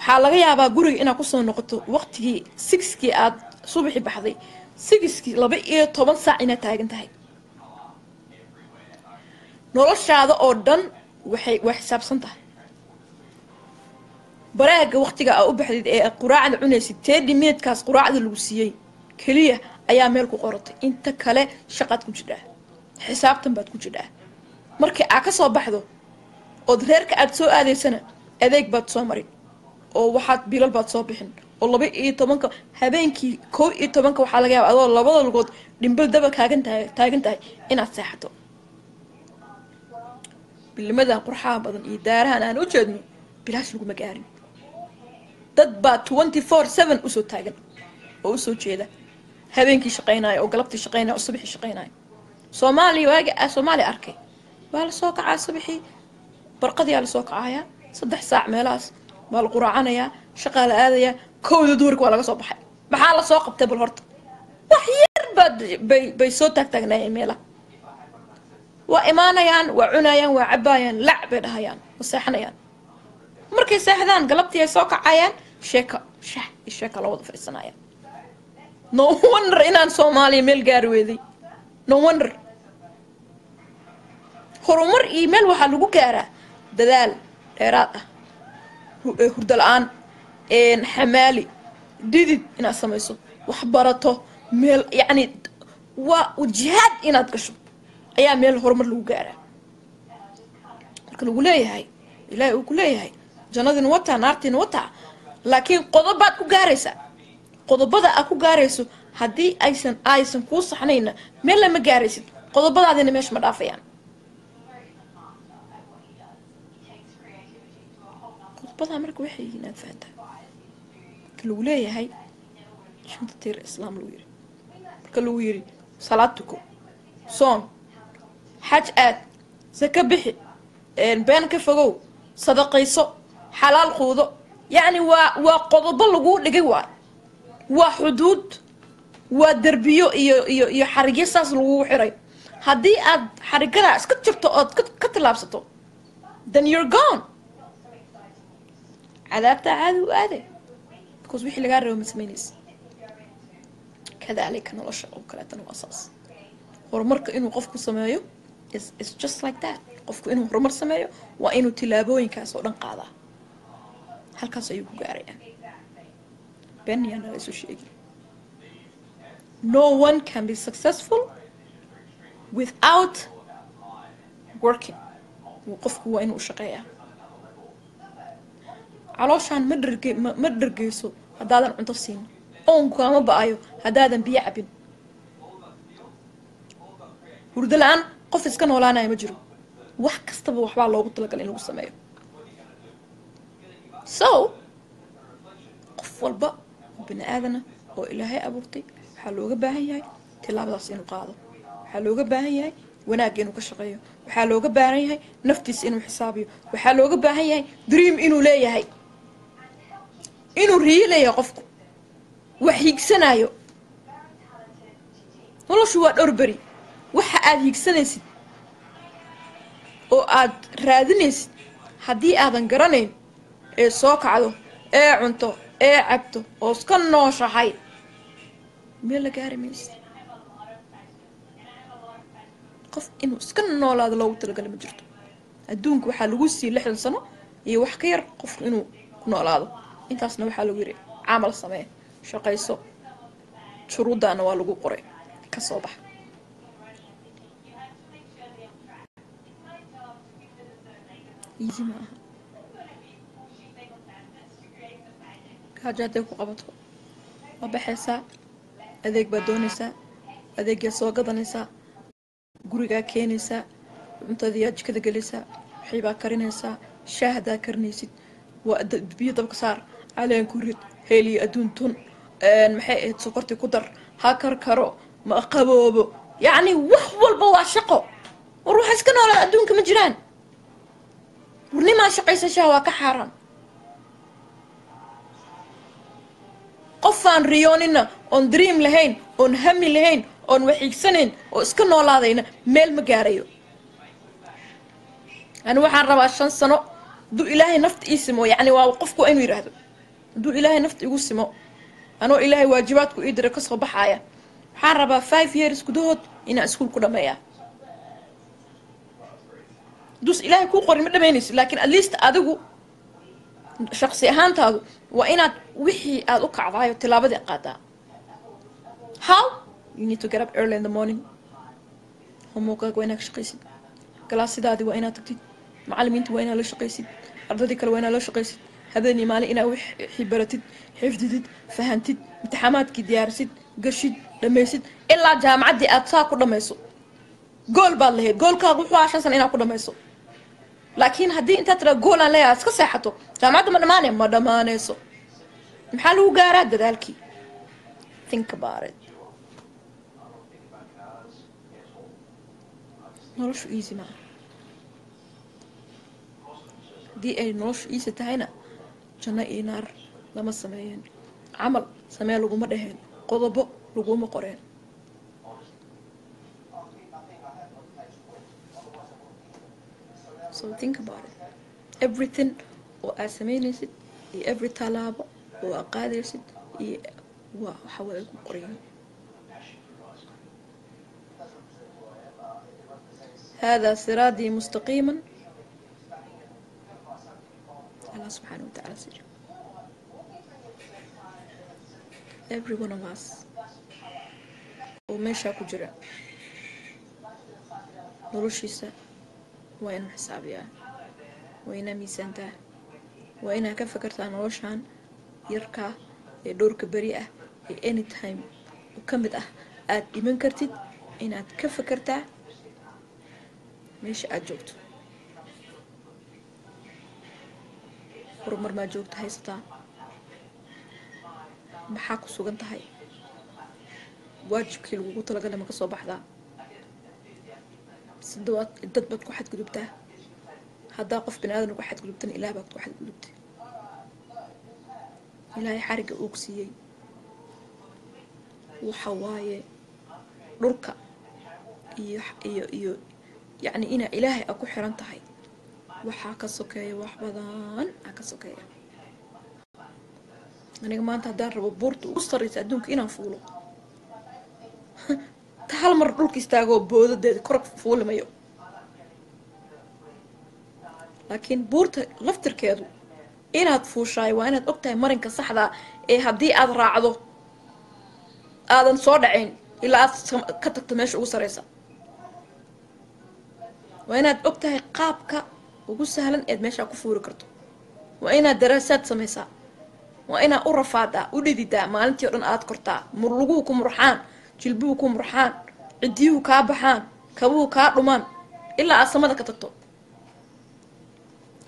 waxaa laga yaabaa guriga inaad ku soo noqoto waqtigii sixkii aad subaxi baxday. Sigiskii laba iyo toban saac inaad taagan tahay. Noloshaada oo dhan waxay waa xisaabsan tahay. Baraaga waqtiga aa u baxdid ee aad quraacda cunaysid tedi minutkaas quraacda lagu siiyey keliya ayaa meel ku qoratay. Inta kale shaqaad ku jidhaa xisaabtan baad ku jidhaa. Markii aa ka soo baxdo ood reerka aad soo aadaysana adeeg baad soo marin oo waxaad bilal baad soo bixin oo laba iyo tobanka habeenkii kow iyo tobanka waxaa laga yaaba adoo labada lugood dhimbal daba taagan tahay inaad seexato. Bilimadan qurxaha badan iyo daarahan aan u jeedno bilaash laguma gaarin dad baa twenty four seven u soo taagan oo u soo jeeda. Habeenkii shaqaynaayo oo galabtii shaqaynaya oo subaxii shaqaynaayo. Soomaaliya waagi a soomaaliya arkay. Waa la soo kacaa subaxii? Barqadiyaa la soo kacayaa? Saddex saac meelahaas waa la quraacanayaa shaqaa la aadayaa kowda duurka waa laga soo baxay. Maxaa la soo qabtay bal horta? Wax yar baad bay bay soo taagtaagnaayeen meelaha waa imaanayaan waa cunayaan waa cabaayaan lac bay dhahayaan waa seexanayaan. Markay seexdaan galabtii ay soo kacayaan sheeka shax iyo sheeka la wada fadhiisanayaan no wonder inaan soomaaliya meel gaari weeday no wonder. Horumar iyo meel waxaa lagu gaaraa dadaal dheeraad ah hurdo la'aan xamaali didid inaad samayso wax barato meel yacni waa jihaad inaad gasho ayaa meel horumar lagu gaaraa. Marka lagu leeyahay ilaahay uu ku leeyahay jannadiina wataa naartiina wataa laakiin qodobaad ku gaaraysaa. Qodobada aad ku gaarayso haddii aysan aysan kuu saxnayna meel lama gaaraysid qodobadaadina meesha ma dhaafayaan qodobadaa marka waxay yihiin aad fahantaa marka lagu leeyahay shanta tiir islaam lagu yiri. Marka lagu yiri salaad tuko soon xaj aad saka bixi been ka fogow sadaqayso xalaal quudo. Yacni waa waa qodobo laguu dhigay waay. Waa xuduud waa derbiyo iyo iyo iyo xarigyo saas lagugu xiray. Haddii aad xarigadaa iska jirto ood ka tillaabsato then you're gone cadaabtaa caadi u aade because wixii lagaa rabo ma samaynaysa kadaalika nolosha oo kaleetana waa saas. Horumarka inuu qofku sameeyo is just like that. Qofku inuu horumar sameeyo waa inuu tilaabooyinkaas oo dhan qaadaa. Halkaas ayuu ku gaarayaa beenyaana la isu sheegi no one can be successful without working. Qofku waa inuu shaqeeyaa علاشان مدركي مدركيسو هذا عنده سين أونكو أما بأيو. هذا ذا بيعبين ورد الآن قف إسكان ولا أنا يمجرو وح كستب وح بعلا وبطلق لينو السمايو so قف والبا. بن آذنا وإلى هاي أبوتي حلو جباهي هاي. تلعب داسين القاضي حلو جباهي هاي. وناجين وكشغيو حلو جباهي هاي. نفتي سين وحسابيو وحلو جباهي هاي. دريم إنه ليه هاي. Inuu leeyahay qofku. Wax hiigsanayo. Noloshu waa dhowr beri. Waxa aada hiigsanaysid oo aad raadinaysid haddii aadan garanayn ee soo kacdo ee cunto ee cabto oo iska nooshahay. Meel la gaari maysid qof inuu iska noolaado loogu talagala ma jirto. Adduunka waxaa lagu siiyey lixdan sano iyo wax ka yar qofku inuu ku noolaado intaasna waxaa lagu yiri camal samee shaqayso shuruuddaana waa lagu qoray ka soo bax. Ma gaajo hadday ku qabato. Waa baxaysaa? Adeeg baad doonaysaa? Adeegyaa soo gadanaysaa? Gurigaa keenaysaa? Cuntadiyaa jikada gelaysaa waxaybaa karinaysaa? Shaah haddaa karinaysid? Waa biyo dabka saar caleen ku rid heeliyo adduun maxay ahayd sokortii ku dar ha karkaro ma qaboobo. Yacni wax walba waa shaqo. War waxa iska noolaa adduunka ma jiraan. Warnimaa shaqaysa shaah waa ka xaaraan. Qofaan riyoonina oon dream lahayn oon hami lahayn oon waxiigsanayn oo iska noolaadayna meel ma gaarayo. Yani waxaan rabaa shan sano hadduu ilaahay nafta ii simo yacni waa qofku inuu yidhaahdo hadduu ilaahay nafta igu simo anoo ilaahay waajibaadku ii dira ka soo baxaaya waxaan rabaa five years gudahood inaan iskuol ku dhameeyaa haduus ilaahay kuu qorin ma dhamaynaysid laakiin at least adigu shaqsi ahaantaadu waa inaad wixii aada u kacdaayo tilaabadii qaadaa. How? You need to get up early in the morning. Homeworkaaga waa inaad ka shaqaysid galaasidaadii waa inaad tagtid. Macalimiinta waa inaad la shaqaysid. Ardadii kale waa inaad la shaqaysid habeenii maalin inaad wixii baratid xifdidid fahantid imtixaamaadkii diyaarisid gashid dhamaysid ilaa jaamacaddii aad saa ku dhamayso. Gool baad lahayd. Goolkaaga wuxuu ahaa shan sana inaad ku dhamayso. Laakiin haddii intaad tiraa gool aan leeyahay iska seexato. Jaamacadda ma dhamaanay ma dhamaanayso maxaa lagu gaaraa dadaalkii? Think about it. Noloshu easy maa haddii ay noloshu easy tahayna so think about it everything oo aad sameynaysid iyo every tallaabo oo aad qaadaysid iyo waa waxa wada ku qoran هذا صراطي مستقيما Allah subhanahu wa ta'ala siro every one of us. Oo meeshaa ku jira noloshiisa waa inuu xisaabiyaa waa inaa miisaantaa e, waa inaa ka fakartaa e noloshaan yarkaa ee dhowrka e beri ah ee anytime oo ka mid ah aada dhiman kartid inaad ka fakartaa meesha aada joogto horumar maa joogto haysataa maxaa ku sugan tahay? Waajibkii lagugu talagala ma soo baxdaa? Sidawaad dad baad ku xadgudubtaa? Haddaa qof bini aadan ugu xadgudubtana ilaah baad ku xadgudubtay. Ilaahay xarigga ku siiyey. Waxa waaye dhulka iyo iyo iyo yacni inaa ilaahay a ku xiran tahay waxaa ka sokeeya wax badan. Aa ka sokeeya. Aniga maanta haddaan rabo buurta ugu sarraysa adduunka inaan fuulo. Ta hal mar dhulka istaagoo boodadeeda korag fuulimayo laakiin buurta laftirkeedu inaad fuushaay waa inaad ogtahay marinka saxdaa ee haddii aad raacdo aadan soo dhacayn ilaa aad ka tagto meesha ugu sarraysa waa inaad og tahay qaabka ugu sahlan eed meeshaa ku fuuri karto. Waa inaad daraasaad samaysaa waa inaad u rafaadaa u dhididaa maalintii o dhan aad kortaa. Murluguhu ku murxaan jilbuhu ku murxaan ciddiyuhu kaa baxaan kabuhu kaa dhumaan ilaa aad samada ka tagto.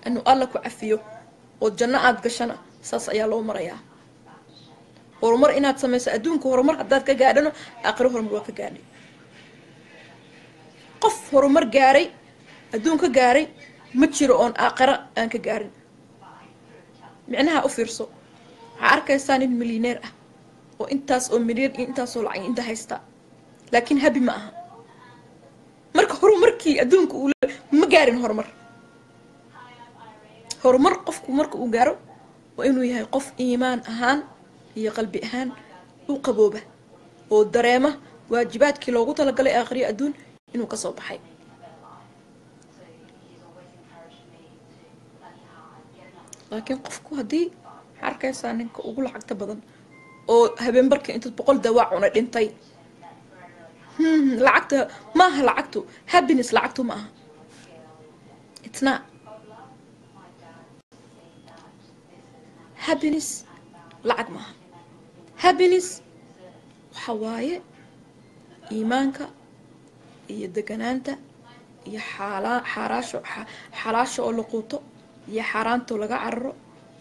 Inuu alla ku cafiyo oo janno aada gashana saas ayaa loo marayaa. Horumar inaad samayso adduunka horumar haddaad ka gaadhano aakhiro horumar waa ka gaadhay. Qof horumar gaaray adduun ka gaaray ma jiro oon aakhiro aan ka gaarin. Micnaha u fiirso waxaa arkaysaa nin milyaneer ah oo intaas oo milyan iyo intaasoo lacag inta haysta. Laakiin habi ma aha. Marka horumarkii adduunka uu ma gaarin horumar. Horumar qofku marka uu gaaro waa inuu yahay qof iimaan ahaan iyo qalbi ahaan u qabooba oo dareema waajibaadkii loogu talagalay aakhriyo adduun inuu ka soo baxay laakiin qofku haddii waxaa arkaysaa ninka ugu lacagta badan oo habeenbarka intaad boqol dawaac una dhintay lacagta maaha lacagtu happiness lacagtu ma aha. Itna happiness lacag maaha happiness waxa waaye iimaanka iyo deganaanta iyo xaalaa xaaraasho xalaasha oo la quuto iyo xaaraantoo laga cararo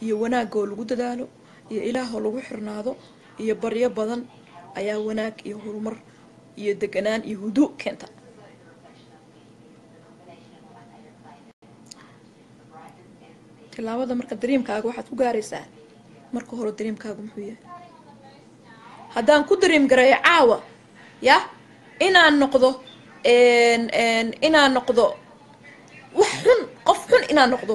iyo wanaagoo lagu dadaalo iyo ilaahoo lagu xirnaado iyo baryo badan ayaa wanaag iyo horumar iyo deganaan iyo hudu keenta. Tilaabada marka dariimkaaga waxaad ku gaaraysaa marka hore dariimkaaga muxuu yahay. Haddaan ku dariim gareeyo caawa ya? Inaan noqdo inaan noqdo wax xun qof xun inaan noqdo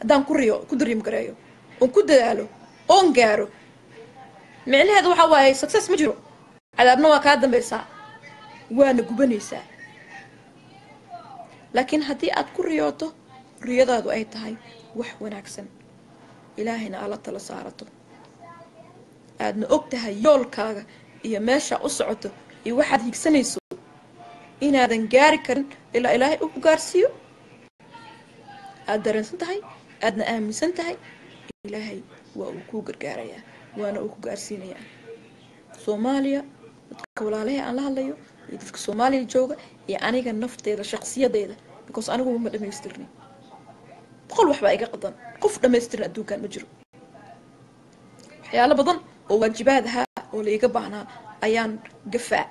haddaan ku riyo ku dariim gareeyo oon ku dadaalo oon gaaro. Micnaheedu waxaa waaye success ma jiro. Cadaabna waa kaa dambaysaa. Waana gubanaysaa. Laakiin haddii aad ku riyooto riyadaadu ay tahay wax wanaagsan. Ilaahayna aad la tala saarato. Aadna og tahay yoolkaaga iyo meesha u socoto iyo waxaad higsanayso inaadan gaari karin ilaa ilaahay ku gaarsiiyo. Aada dareensan tahay aadna aaminsan tahay? Ilaahay waa uu kuu gargaarayaa waana uu ku gaarsiinayaa. Soomaaliya dadka walaalahay aan la hadlayo iyo dadka soomaaliya jooga iyo aniga nafteeda shaqsiyadeeda because aniguba ma boqol waxbaa iga qadan. Qof dhamaystirin adduunkan ma jiro. Waxyaalo badan oo waajibaad ahaa oo laiga baahnaa ayaan gafaa.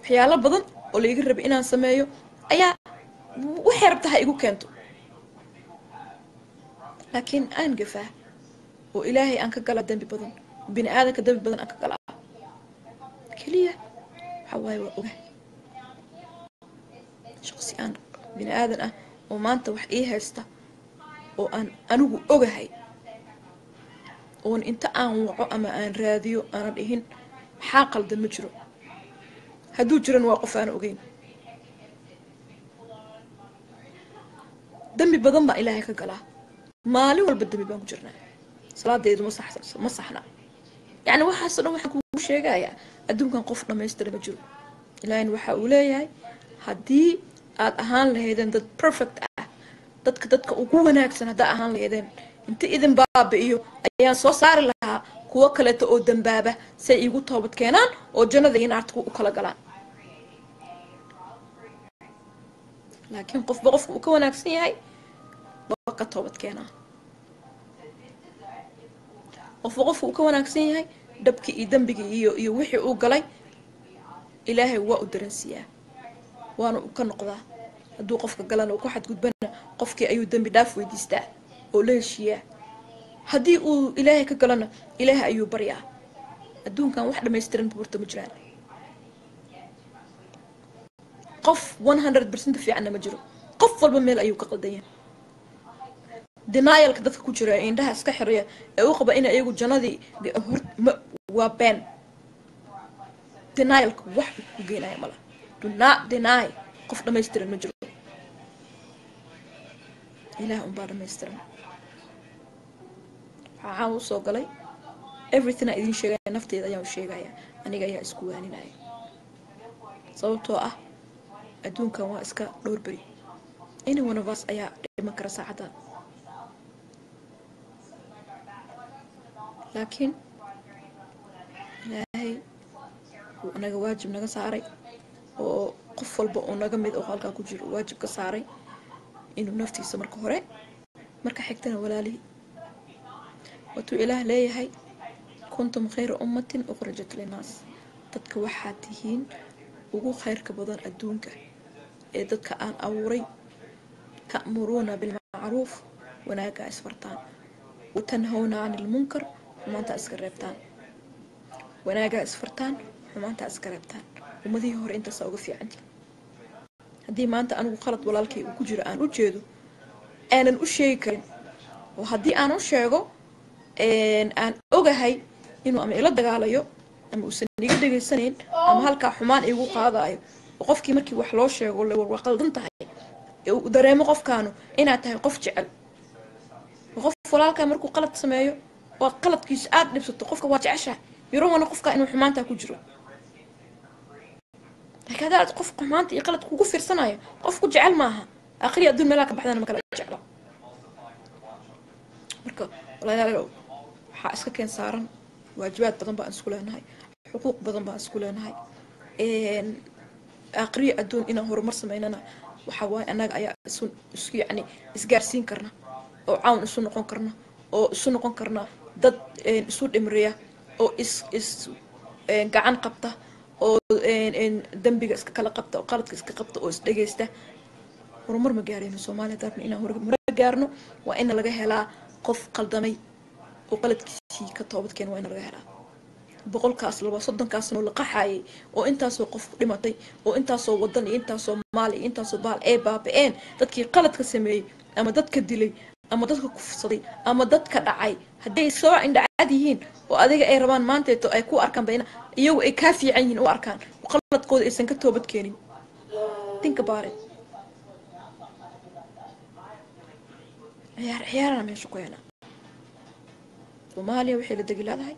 Waxyaalo badan oo laiga rabay inaan sameeyo ayaa waxay rabtaha igu keento laakiin aan gafaa oo ilaahay aan ka galaa dembi badan bini aadanka dembi badan aan ka galaa keliya waxaa waaye waa ogahay. Shaqsi aan bini aadan ah oo maanta wax ii haysta oo aan anigu ogahay. Oon inta aan waco ama aan raadiyo aanan dhihin maxaa qaldan ma jiro? Hadduu jiran waa qof aan ogeyn. Dembi badan baa ilaahay ka galaa maalin walba dembi baan ku jirnaa. Salaadeedu ma ma saxna. Yacni waxaasoo dhan waxaan kugu sheegayaa adduunkan qof dhammaystira ma jiro. Ilaahina waxa uu leeyahay haddii aad ahaan lahaydeen dad perfect ah dadka dadka ugu wanaagsan haddaa ahaan lahaydeen inta idin baabi'iyo ayaan soo saari lahaa kuwo kaleeto oo dambaaba say iigu toobad keenaan oo jannada iyo naarta u kala galaan. Laakiin qofba qofka uu ka wanaagsan yahay waa ka toobad keenaa qofba qofka uu ka wanaagsan yahay dhabkii iyo dembigii iyo iyo wixii uu galay ilaahay waa u daransiiyaa waana uu ka noqdaa. Hadduu qofka galana uu ku xadgudbana qofkii ayuu dembi dhaaf weydiistaa oo la heshiiyaa. Haddii uu ilaahay ka galana ilaahay ayuu baryaa. Adduunkan wax dhamaystiran buurta ma jiraan. Qof one hundred percent fiicanna ma jiro. Qof walba meel ayuu ka qaldanya denialka dadka ku jira ee indhaha iska xiraya ee u qaba ina iyagu jannadii waa been. Denialka wax ku geenaya mala not deny. Qof dhamaystiran ma jiro. Ilaah unbaa dhamaystiran waxaa u soo galay. Everything aa idin sheegaya nafteeda ayaan u sheegaya. Aniga ayaa isku waaninaya. Sababtoo ah adduunkan waa iska dhowr beri. Any one of us ayaa dhiman kara saacaddan saaray oo qof walba oo naga mid oo halkaa ku jiro waajib ka saaray inuu naftiisa marka hore marka xigtana walaalihii waatuu ilaah leeyahay kuntum khayra ummatin ukhrajat linnaas dadka waxaad tihiin ugu khayrka badan adduunka ee dadka aan abuuray ta'muruuna bilmacruuf wanaagaa isfartaan watanhawna cani ilmunkar xumaantaa iska reebtaan wanaagaa isfartaan xumaantaa iska reebtaan ummadihii hore intaasaa uga fiicanti haddii maanta anigu qalad walaalkay uu ku jiro aan u jeedo aanan u sheegi karin oo haddii aan u sheego aan ogahay inuu ama ila dagaalayo ama uusan iga dhegaysanayn ama halkaa xumaan igu qaadayo oo qofkii markii wax loo sheego waa qaldan tahay dareemo qofkaanu inaad tahay qof jecel qof walaalkaa markuu qalad sameeyo وقلت كيس آد نفس التقفك واتعشى يروم أنا قفك إنه حمانتها كجرو هكذا لا تقف قمانت يقلت كوفر صنايع قف كجعل معها آخر يأذن ملاك بعد أنا ما كلا جعل مرك الله لا لا حاسك كين صارن واجبات بضم بقى نسكولها نهاي حقوق بضم بقى نسكولها نهاي إن آخر يأذن إنا هو مرس ما إننا وحواي أنا أيا سون سكي يعني إسقار سين كرنا أو عاون سون قن كرنا أو سون قن كرنا dad isu dhimriya oo is is gacan qabta oo dembiga iska kala qabta oo qaladka iska qabta oo isdhegeysta horumar ma gaarayno soomaaliya darna inaan horumar gaarno waa ina laga helaa qof qaldamay oo qaladkiisii ka toobadkeen waa ina laga helaa. Boqolkaas laba soddonkaasnoo la qaxaayay oo intaasoo qof dhimatay oo intaasoo wadan iyo intaasoo maal iyo intaasoo baal ee baaba-een dadkii qaladka sameeyey ama dadka dilay ama dadka kufsaday ama dadka dhacay. Hadday soo indhacad yihiin oo adiga ay rabaan maanteeto ay ku arkaan bayna iyagu ay kaa fiican yihiin u arkaan. Qaladkooda aysan ka toobad keenin. Dinka baare ciyaar ciyaarana meesha ku heenaa soomaaliya waxay la degi laadahay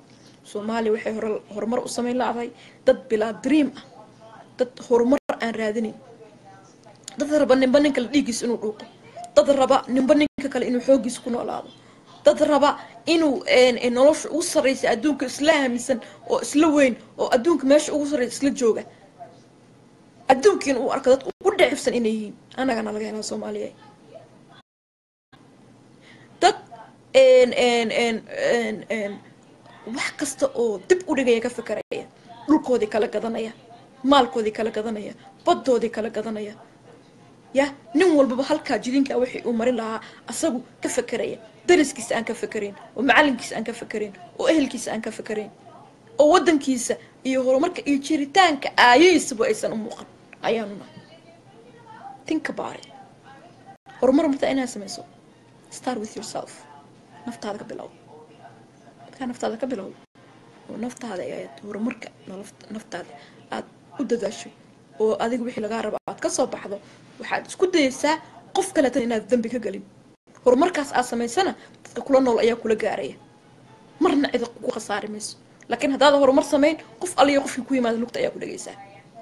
soomaaliya waxay horumar u sameyn laadahay dad bilaa dream ah. Dad horumar aan raadinayn dad raba ninba ninka la dhiigiisa inuu dhuuqo. Dad raba ninba ninka kale inuu xoogiisa ku noolaado. Dad raba inuu nolosha ugu sarreysa adduunka isla aaminsan oo isla weyn oo adduunka meesha ugu sarreysa isla jooga. Adduunkiina uu arko dad ugu dhacifsan inay yihiin. Annagana laga helaa soomaaliya dad wax kasta oo dib u dhigaya ka fikeraya dhulkoodii kala gadanaya maalkoodii kala gadanaya baddoodii kala gadanaya ya nin walbaba halkaa jidinkaa wixii uu marin lahaa asagu ka fekeraya dariskiisa aan ka fekerayn oo macalinkiisa aan ka fekerayn oo ehelkiisa aan ka fekerayn oo wadankiisa iyo horumarka iyo jiritaanka aayahiisaba aysan u muuqan. Ayaanu nahay. Tinka baare horumar martaa inaad samayso. Start with yourself. Naftaada ka bilow. Markaa naftaada ka bilow oo naftaada ayaad horumarka naftaada aad u dadaasho oo adiga wixii lagaa rabo aad ka soo baxdo waxaad isku dayaysaa qof kaleetan inaad dambi ka gelin horumarkaas aad samaysana dadka kula nool ayaa kula gaaraya. Marna cid ku khasaari mayso. Laakiin haddaada horumar samayn qof aliyo qofkii ku yimaada lugta ayaa ku dhagaysaa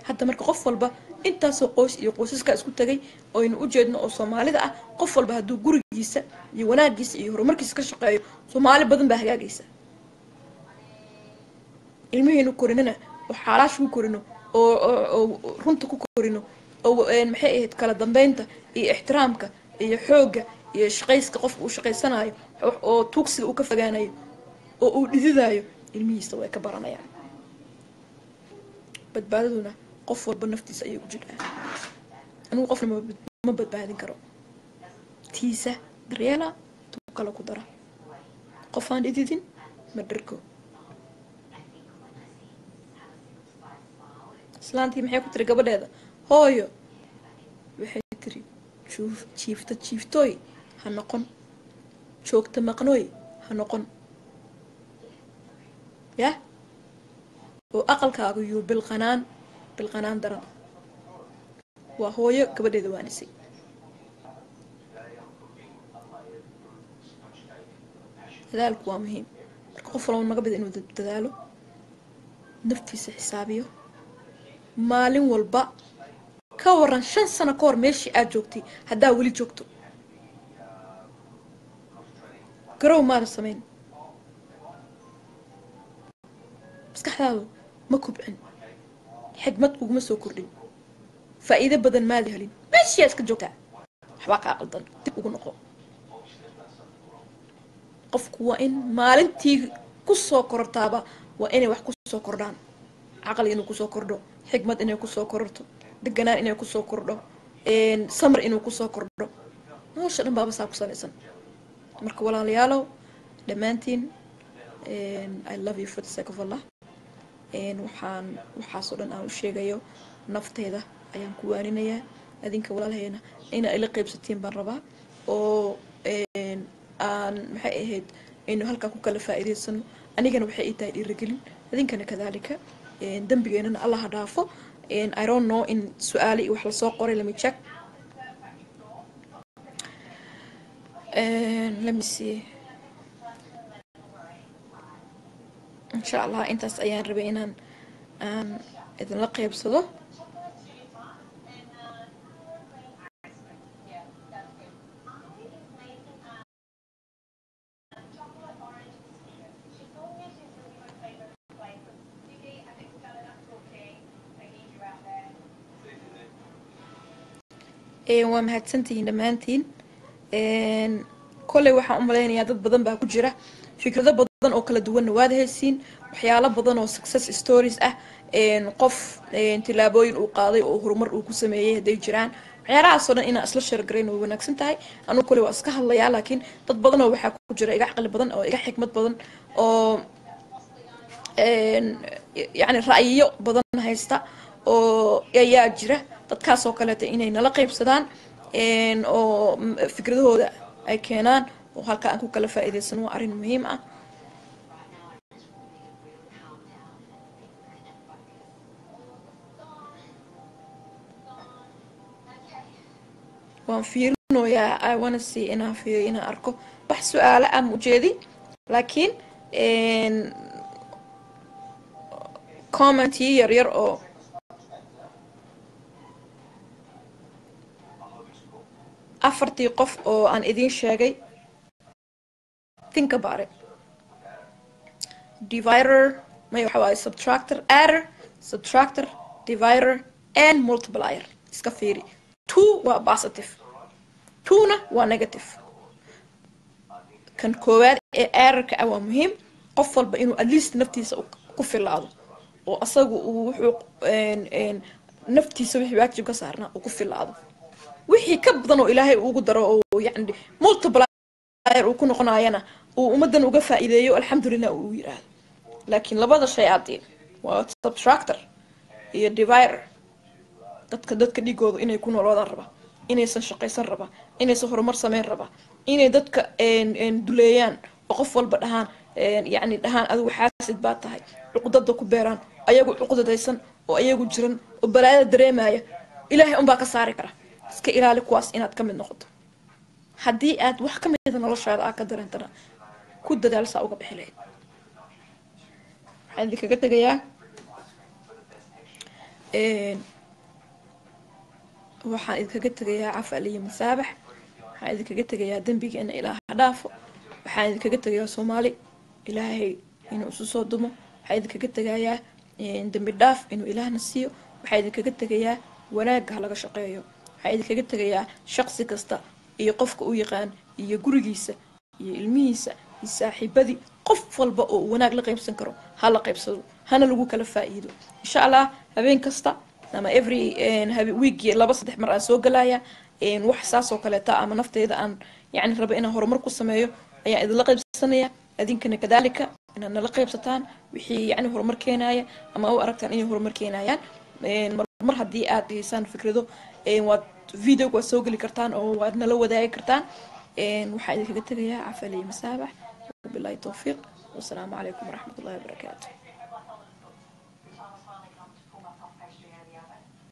hadda marka qof walba intaasoo qoys iyo qoysaskaa isku tagay oynu u jeedno oo soomaalida ah qof walba hadduu gurigiisa iyo wanaagiisa iyo horumarkiisa ka shaqeeyo soomaali badan baa hagaagaysa. Ilmahaynu korinana oo xaalaasha ku korino oo runta ku korino maxay ahayd kala dambeynta iyo ixtiraamka iyo xoogga iyo shaqayska qofka uu shaqaysanayo oo tuugsiga uu ka fogaanayo oo uu dhididaayo ilmihiisa way ka baranayaan. Badbaadaduna qof walba naftiisa ayay ku jirtaa anigu qofna ma badbaadin karo. Tiisa daryeela tuu kale ku dara. Qof aan dhididin ma dharko islaantii maxay ku tiri gabadheeda? Hooyo jiifta jiiftooy ha noqon. Joogta maqnooy ha noqon. Yah oo aqalkaagu yuu bilqanaan bilqanaan daran waa hooyo gabadheeda waanisay dadaalku waa muhiim. Marka qof walba naga bida inuu dadaalo naftiisa xisaabiyo. Maalin walba ka waran shan sano ka hor meeshii aad joogtay haddaa weli joogto. Garow maada samayn maskaxdaadu ma kubcin xigmad uguma soo kordhin. Faa'iido badan maada helin. Meeshiyaa iska joogtaa. Waxbaa kaa qaldan dib ugu noqo. Qofku waa in maalintii ku soo kortaaba waa inay wax ku soo kordhaan. Caqli inuu ku soo kordho. Xikmad inay ku soo kordho deganaan inay ku soo kordho samar inuu ku soo kordho. Nolosha dhan baaba saa ku salaysan. Marka walaalayaalow dhammaantiin i love you for the sake of allah. Waxaan waxaasoo dhan aan u sheegayo nafteyda ayaan ku waaninayaa adinka walaalheena inaa ila qeybsatiin baan rabaa oo aan maxay ahayd aynu halkaa ku kala faa'iidaysano anigana waxay ii tahay dhiirigelin. Idinkana kadaalika dembigeenana allah ha dhaafo i don't know in su'aale iyo wax la soo qoray lami check. Let me see. insha allah intaas ayaan rabay inaan aan idinla qeybsado waa mahadsantihiin dhammaantiin. Kolley waxaan u malaynayaa dad badan baa ku jira. Fikrado badan oo kala duwanna waad haysiin. Waxyaalo badan oo success stories ah. Qof tilaabooyin uu qaaday oo horumar uu ku sameeyey hadday jiraan. Waxyaalahaasoo dhan inaan isla sheergarayn way wanaagsan tahay. Anugu kolley waa iska hadlayaa laakiin dad badan oo waxaa ku jira iga caqli badan oo iga xikmad badan oo yacni ra'yiyo badan haysta oo ayaa jira dadkaasoo kaleeta inay nala qeybsadaan oo fikradahooda ay keenaan oo halka aan ku kala faa'iidaysan waa arrin muhiim ah. Waan fiirinoyaa i wanna see inaan fiiriyo inaan arko. Wax su'aalo ah mujeedi laakiin commentii yar yar oo afartii qof oo aan idiin sheegay. Think about may waxa waaye subtractor adder subtractor divider and multiplier. Iska fiiri. Two waa positive. Twona waa negative. Kan koowaad ee adderka ah waa muhiim. Qof walba inuu at least naftiisa ku filaado oo asagu uu wuxuu naftiisa wixii waajib ka saarnaa uu ku filaado wixii ka badan oo ilaahay ugu daro oo yani multiplier uu ku noqonayana uu ummadan uga faa'iideeyo alxamdulilah uu yiraahdo. Laakiin labada shay aadii waa subtractor iyo divider. Dadka dadka dhigooda inay ku nooloodaan raba inaysan shaqaysan raba inaysan horumar sameyn raba inay dadka duleeyaan oo qof walba dhahaan yani dhahaan adigu xaasid baa tahay. Cuqdada ku beeraan ayagu cuqdadaysan oo ayagu jiran oo balaayada dareemaya. Ilaahay unbaa ka saari kara iska ilaali kuwaas inaad ka mid noqoto. Haddii aad wax ka mida noloshaada aa ka dareentana ku dadaal saa uga bixi lahayd waxaan idinkaga tegayaa waxaan idinkaga tegayaa cafal iyo masaabax. Waxaan idinkaga tegayaa dembigeena ilaah ha dhaafo. Waxaan idinkaga tegayaa soomaali ilaahay inuu isu soo dumo. Waxaan idinkaga tegayaa dembi dhaaf inuu ilaahna siiyo. Waxaan idinkaga tegayaa wanaagga ha laga shaqeeyo waxaa idinkaga tegayaa shaqsi kasta iyo qofka u yaqaan iyo gurigiisa iyo ilmihiisa iyo saaxiibadii qof walba oo wanaag la qaybsan karo ha la qaybsado hana lagu kala faa'iido. Insha allah habeen kasta ama every week laba saddex mar aan soo galaya wax saas oo kaleeta ama nafteyda aan yani rabo inaan horumar ku sameeyo ayaan idinla qaybsanaya. Adinkana kadaalika inaad nala qaybsataan wixii yani horumar keenaya ama u aragtaan inay horumar keenayaan mar haddii aad haysaan fikrado waad videoga waad soo geli kartaan oo waad nala wadaagi kartaan waxaa idinkaga tegayaa cafaliyo masaabax wabilahi towfiiq wasalaamu calaykum waraxmat ullahi wabarakaatu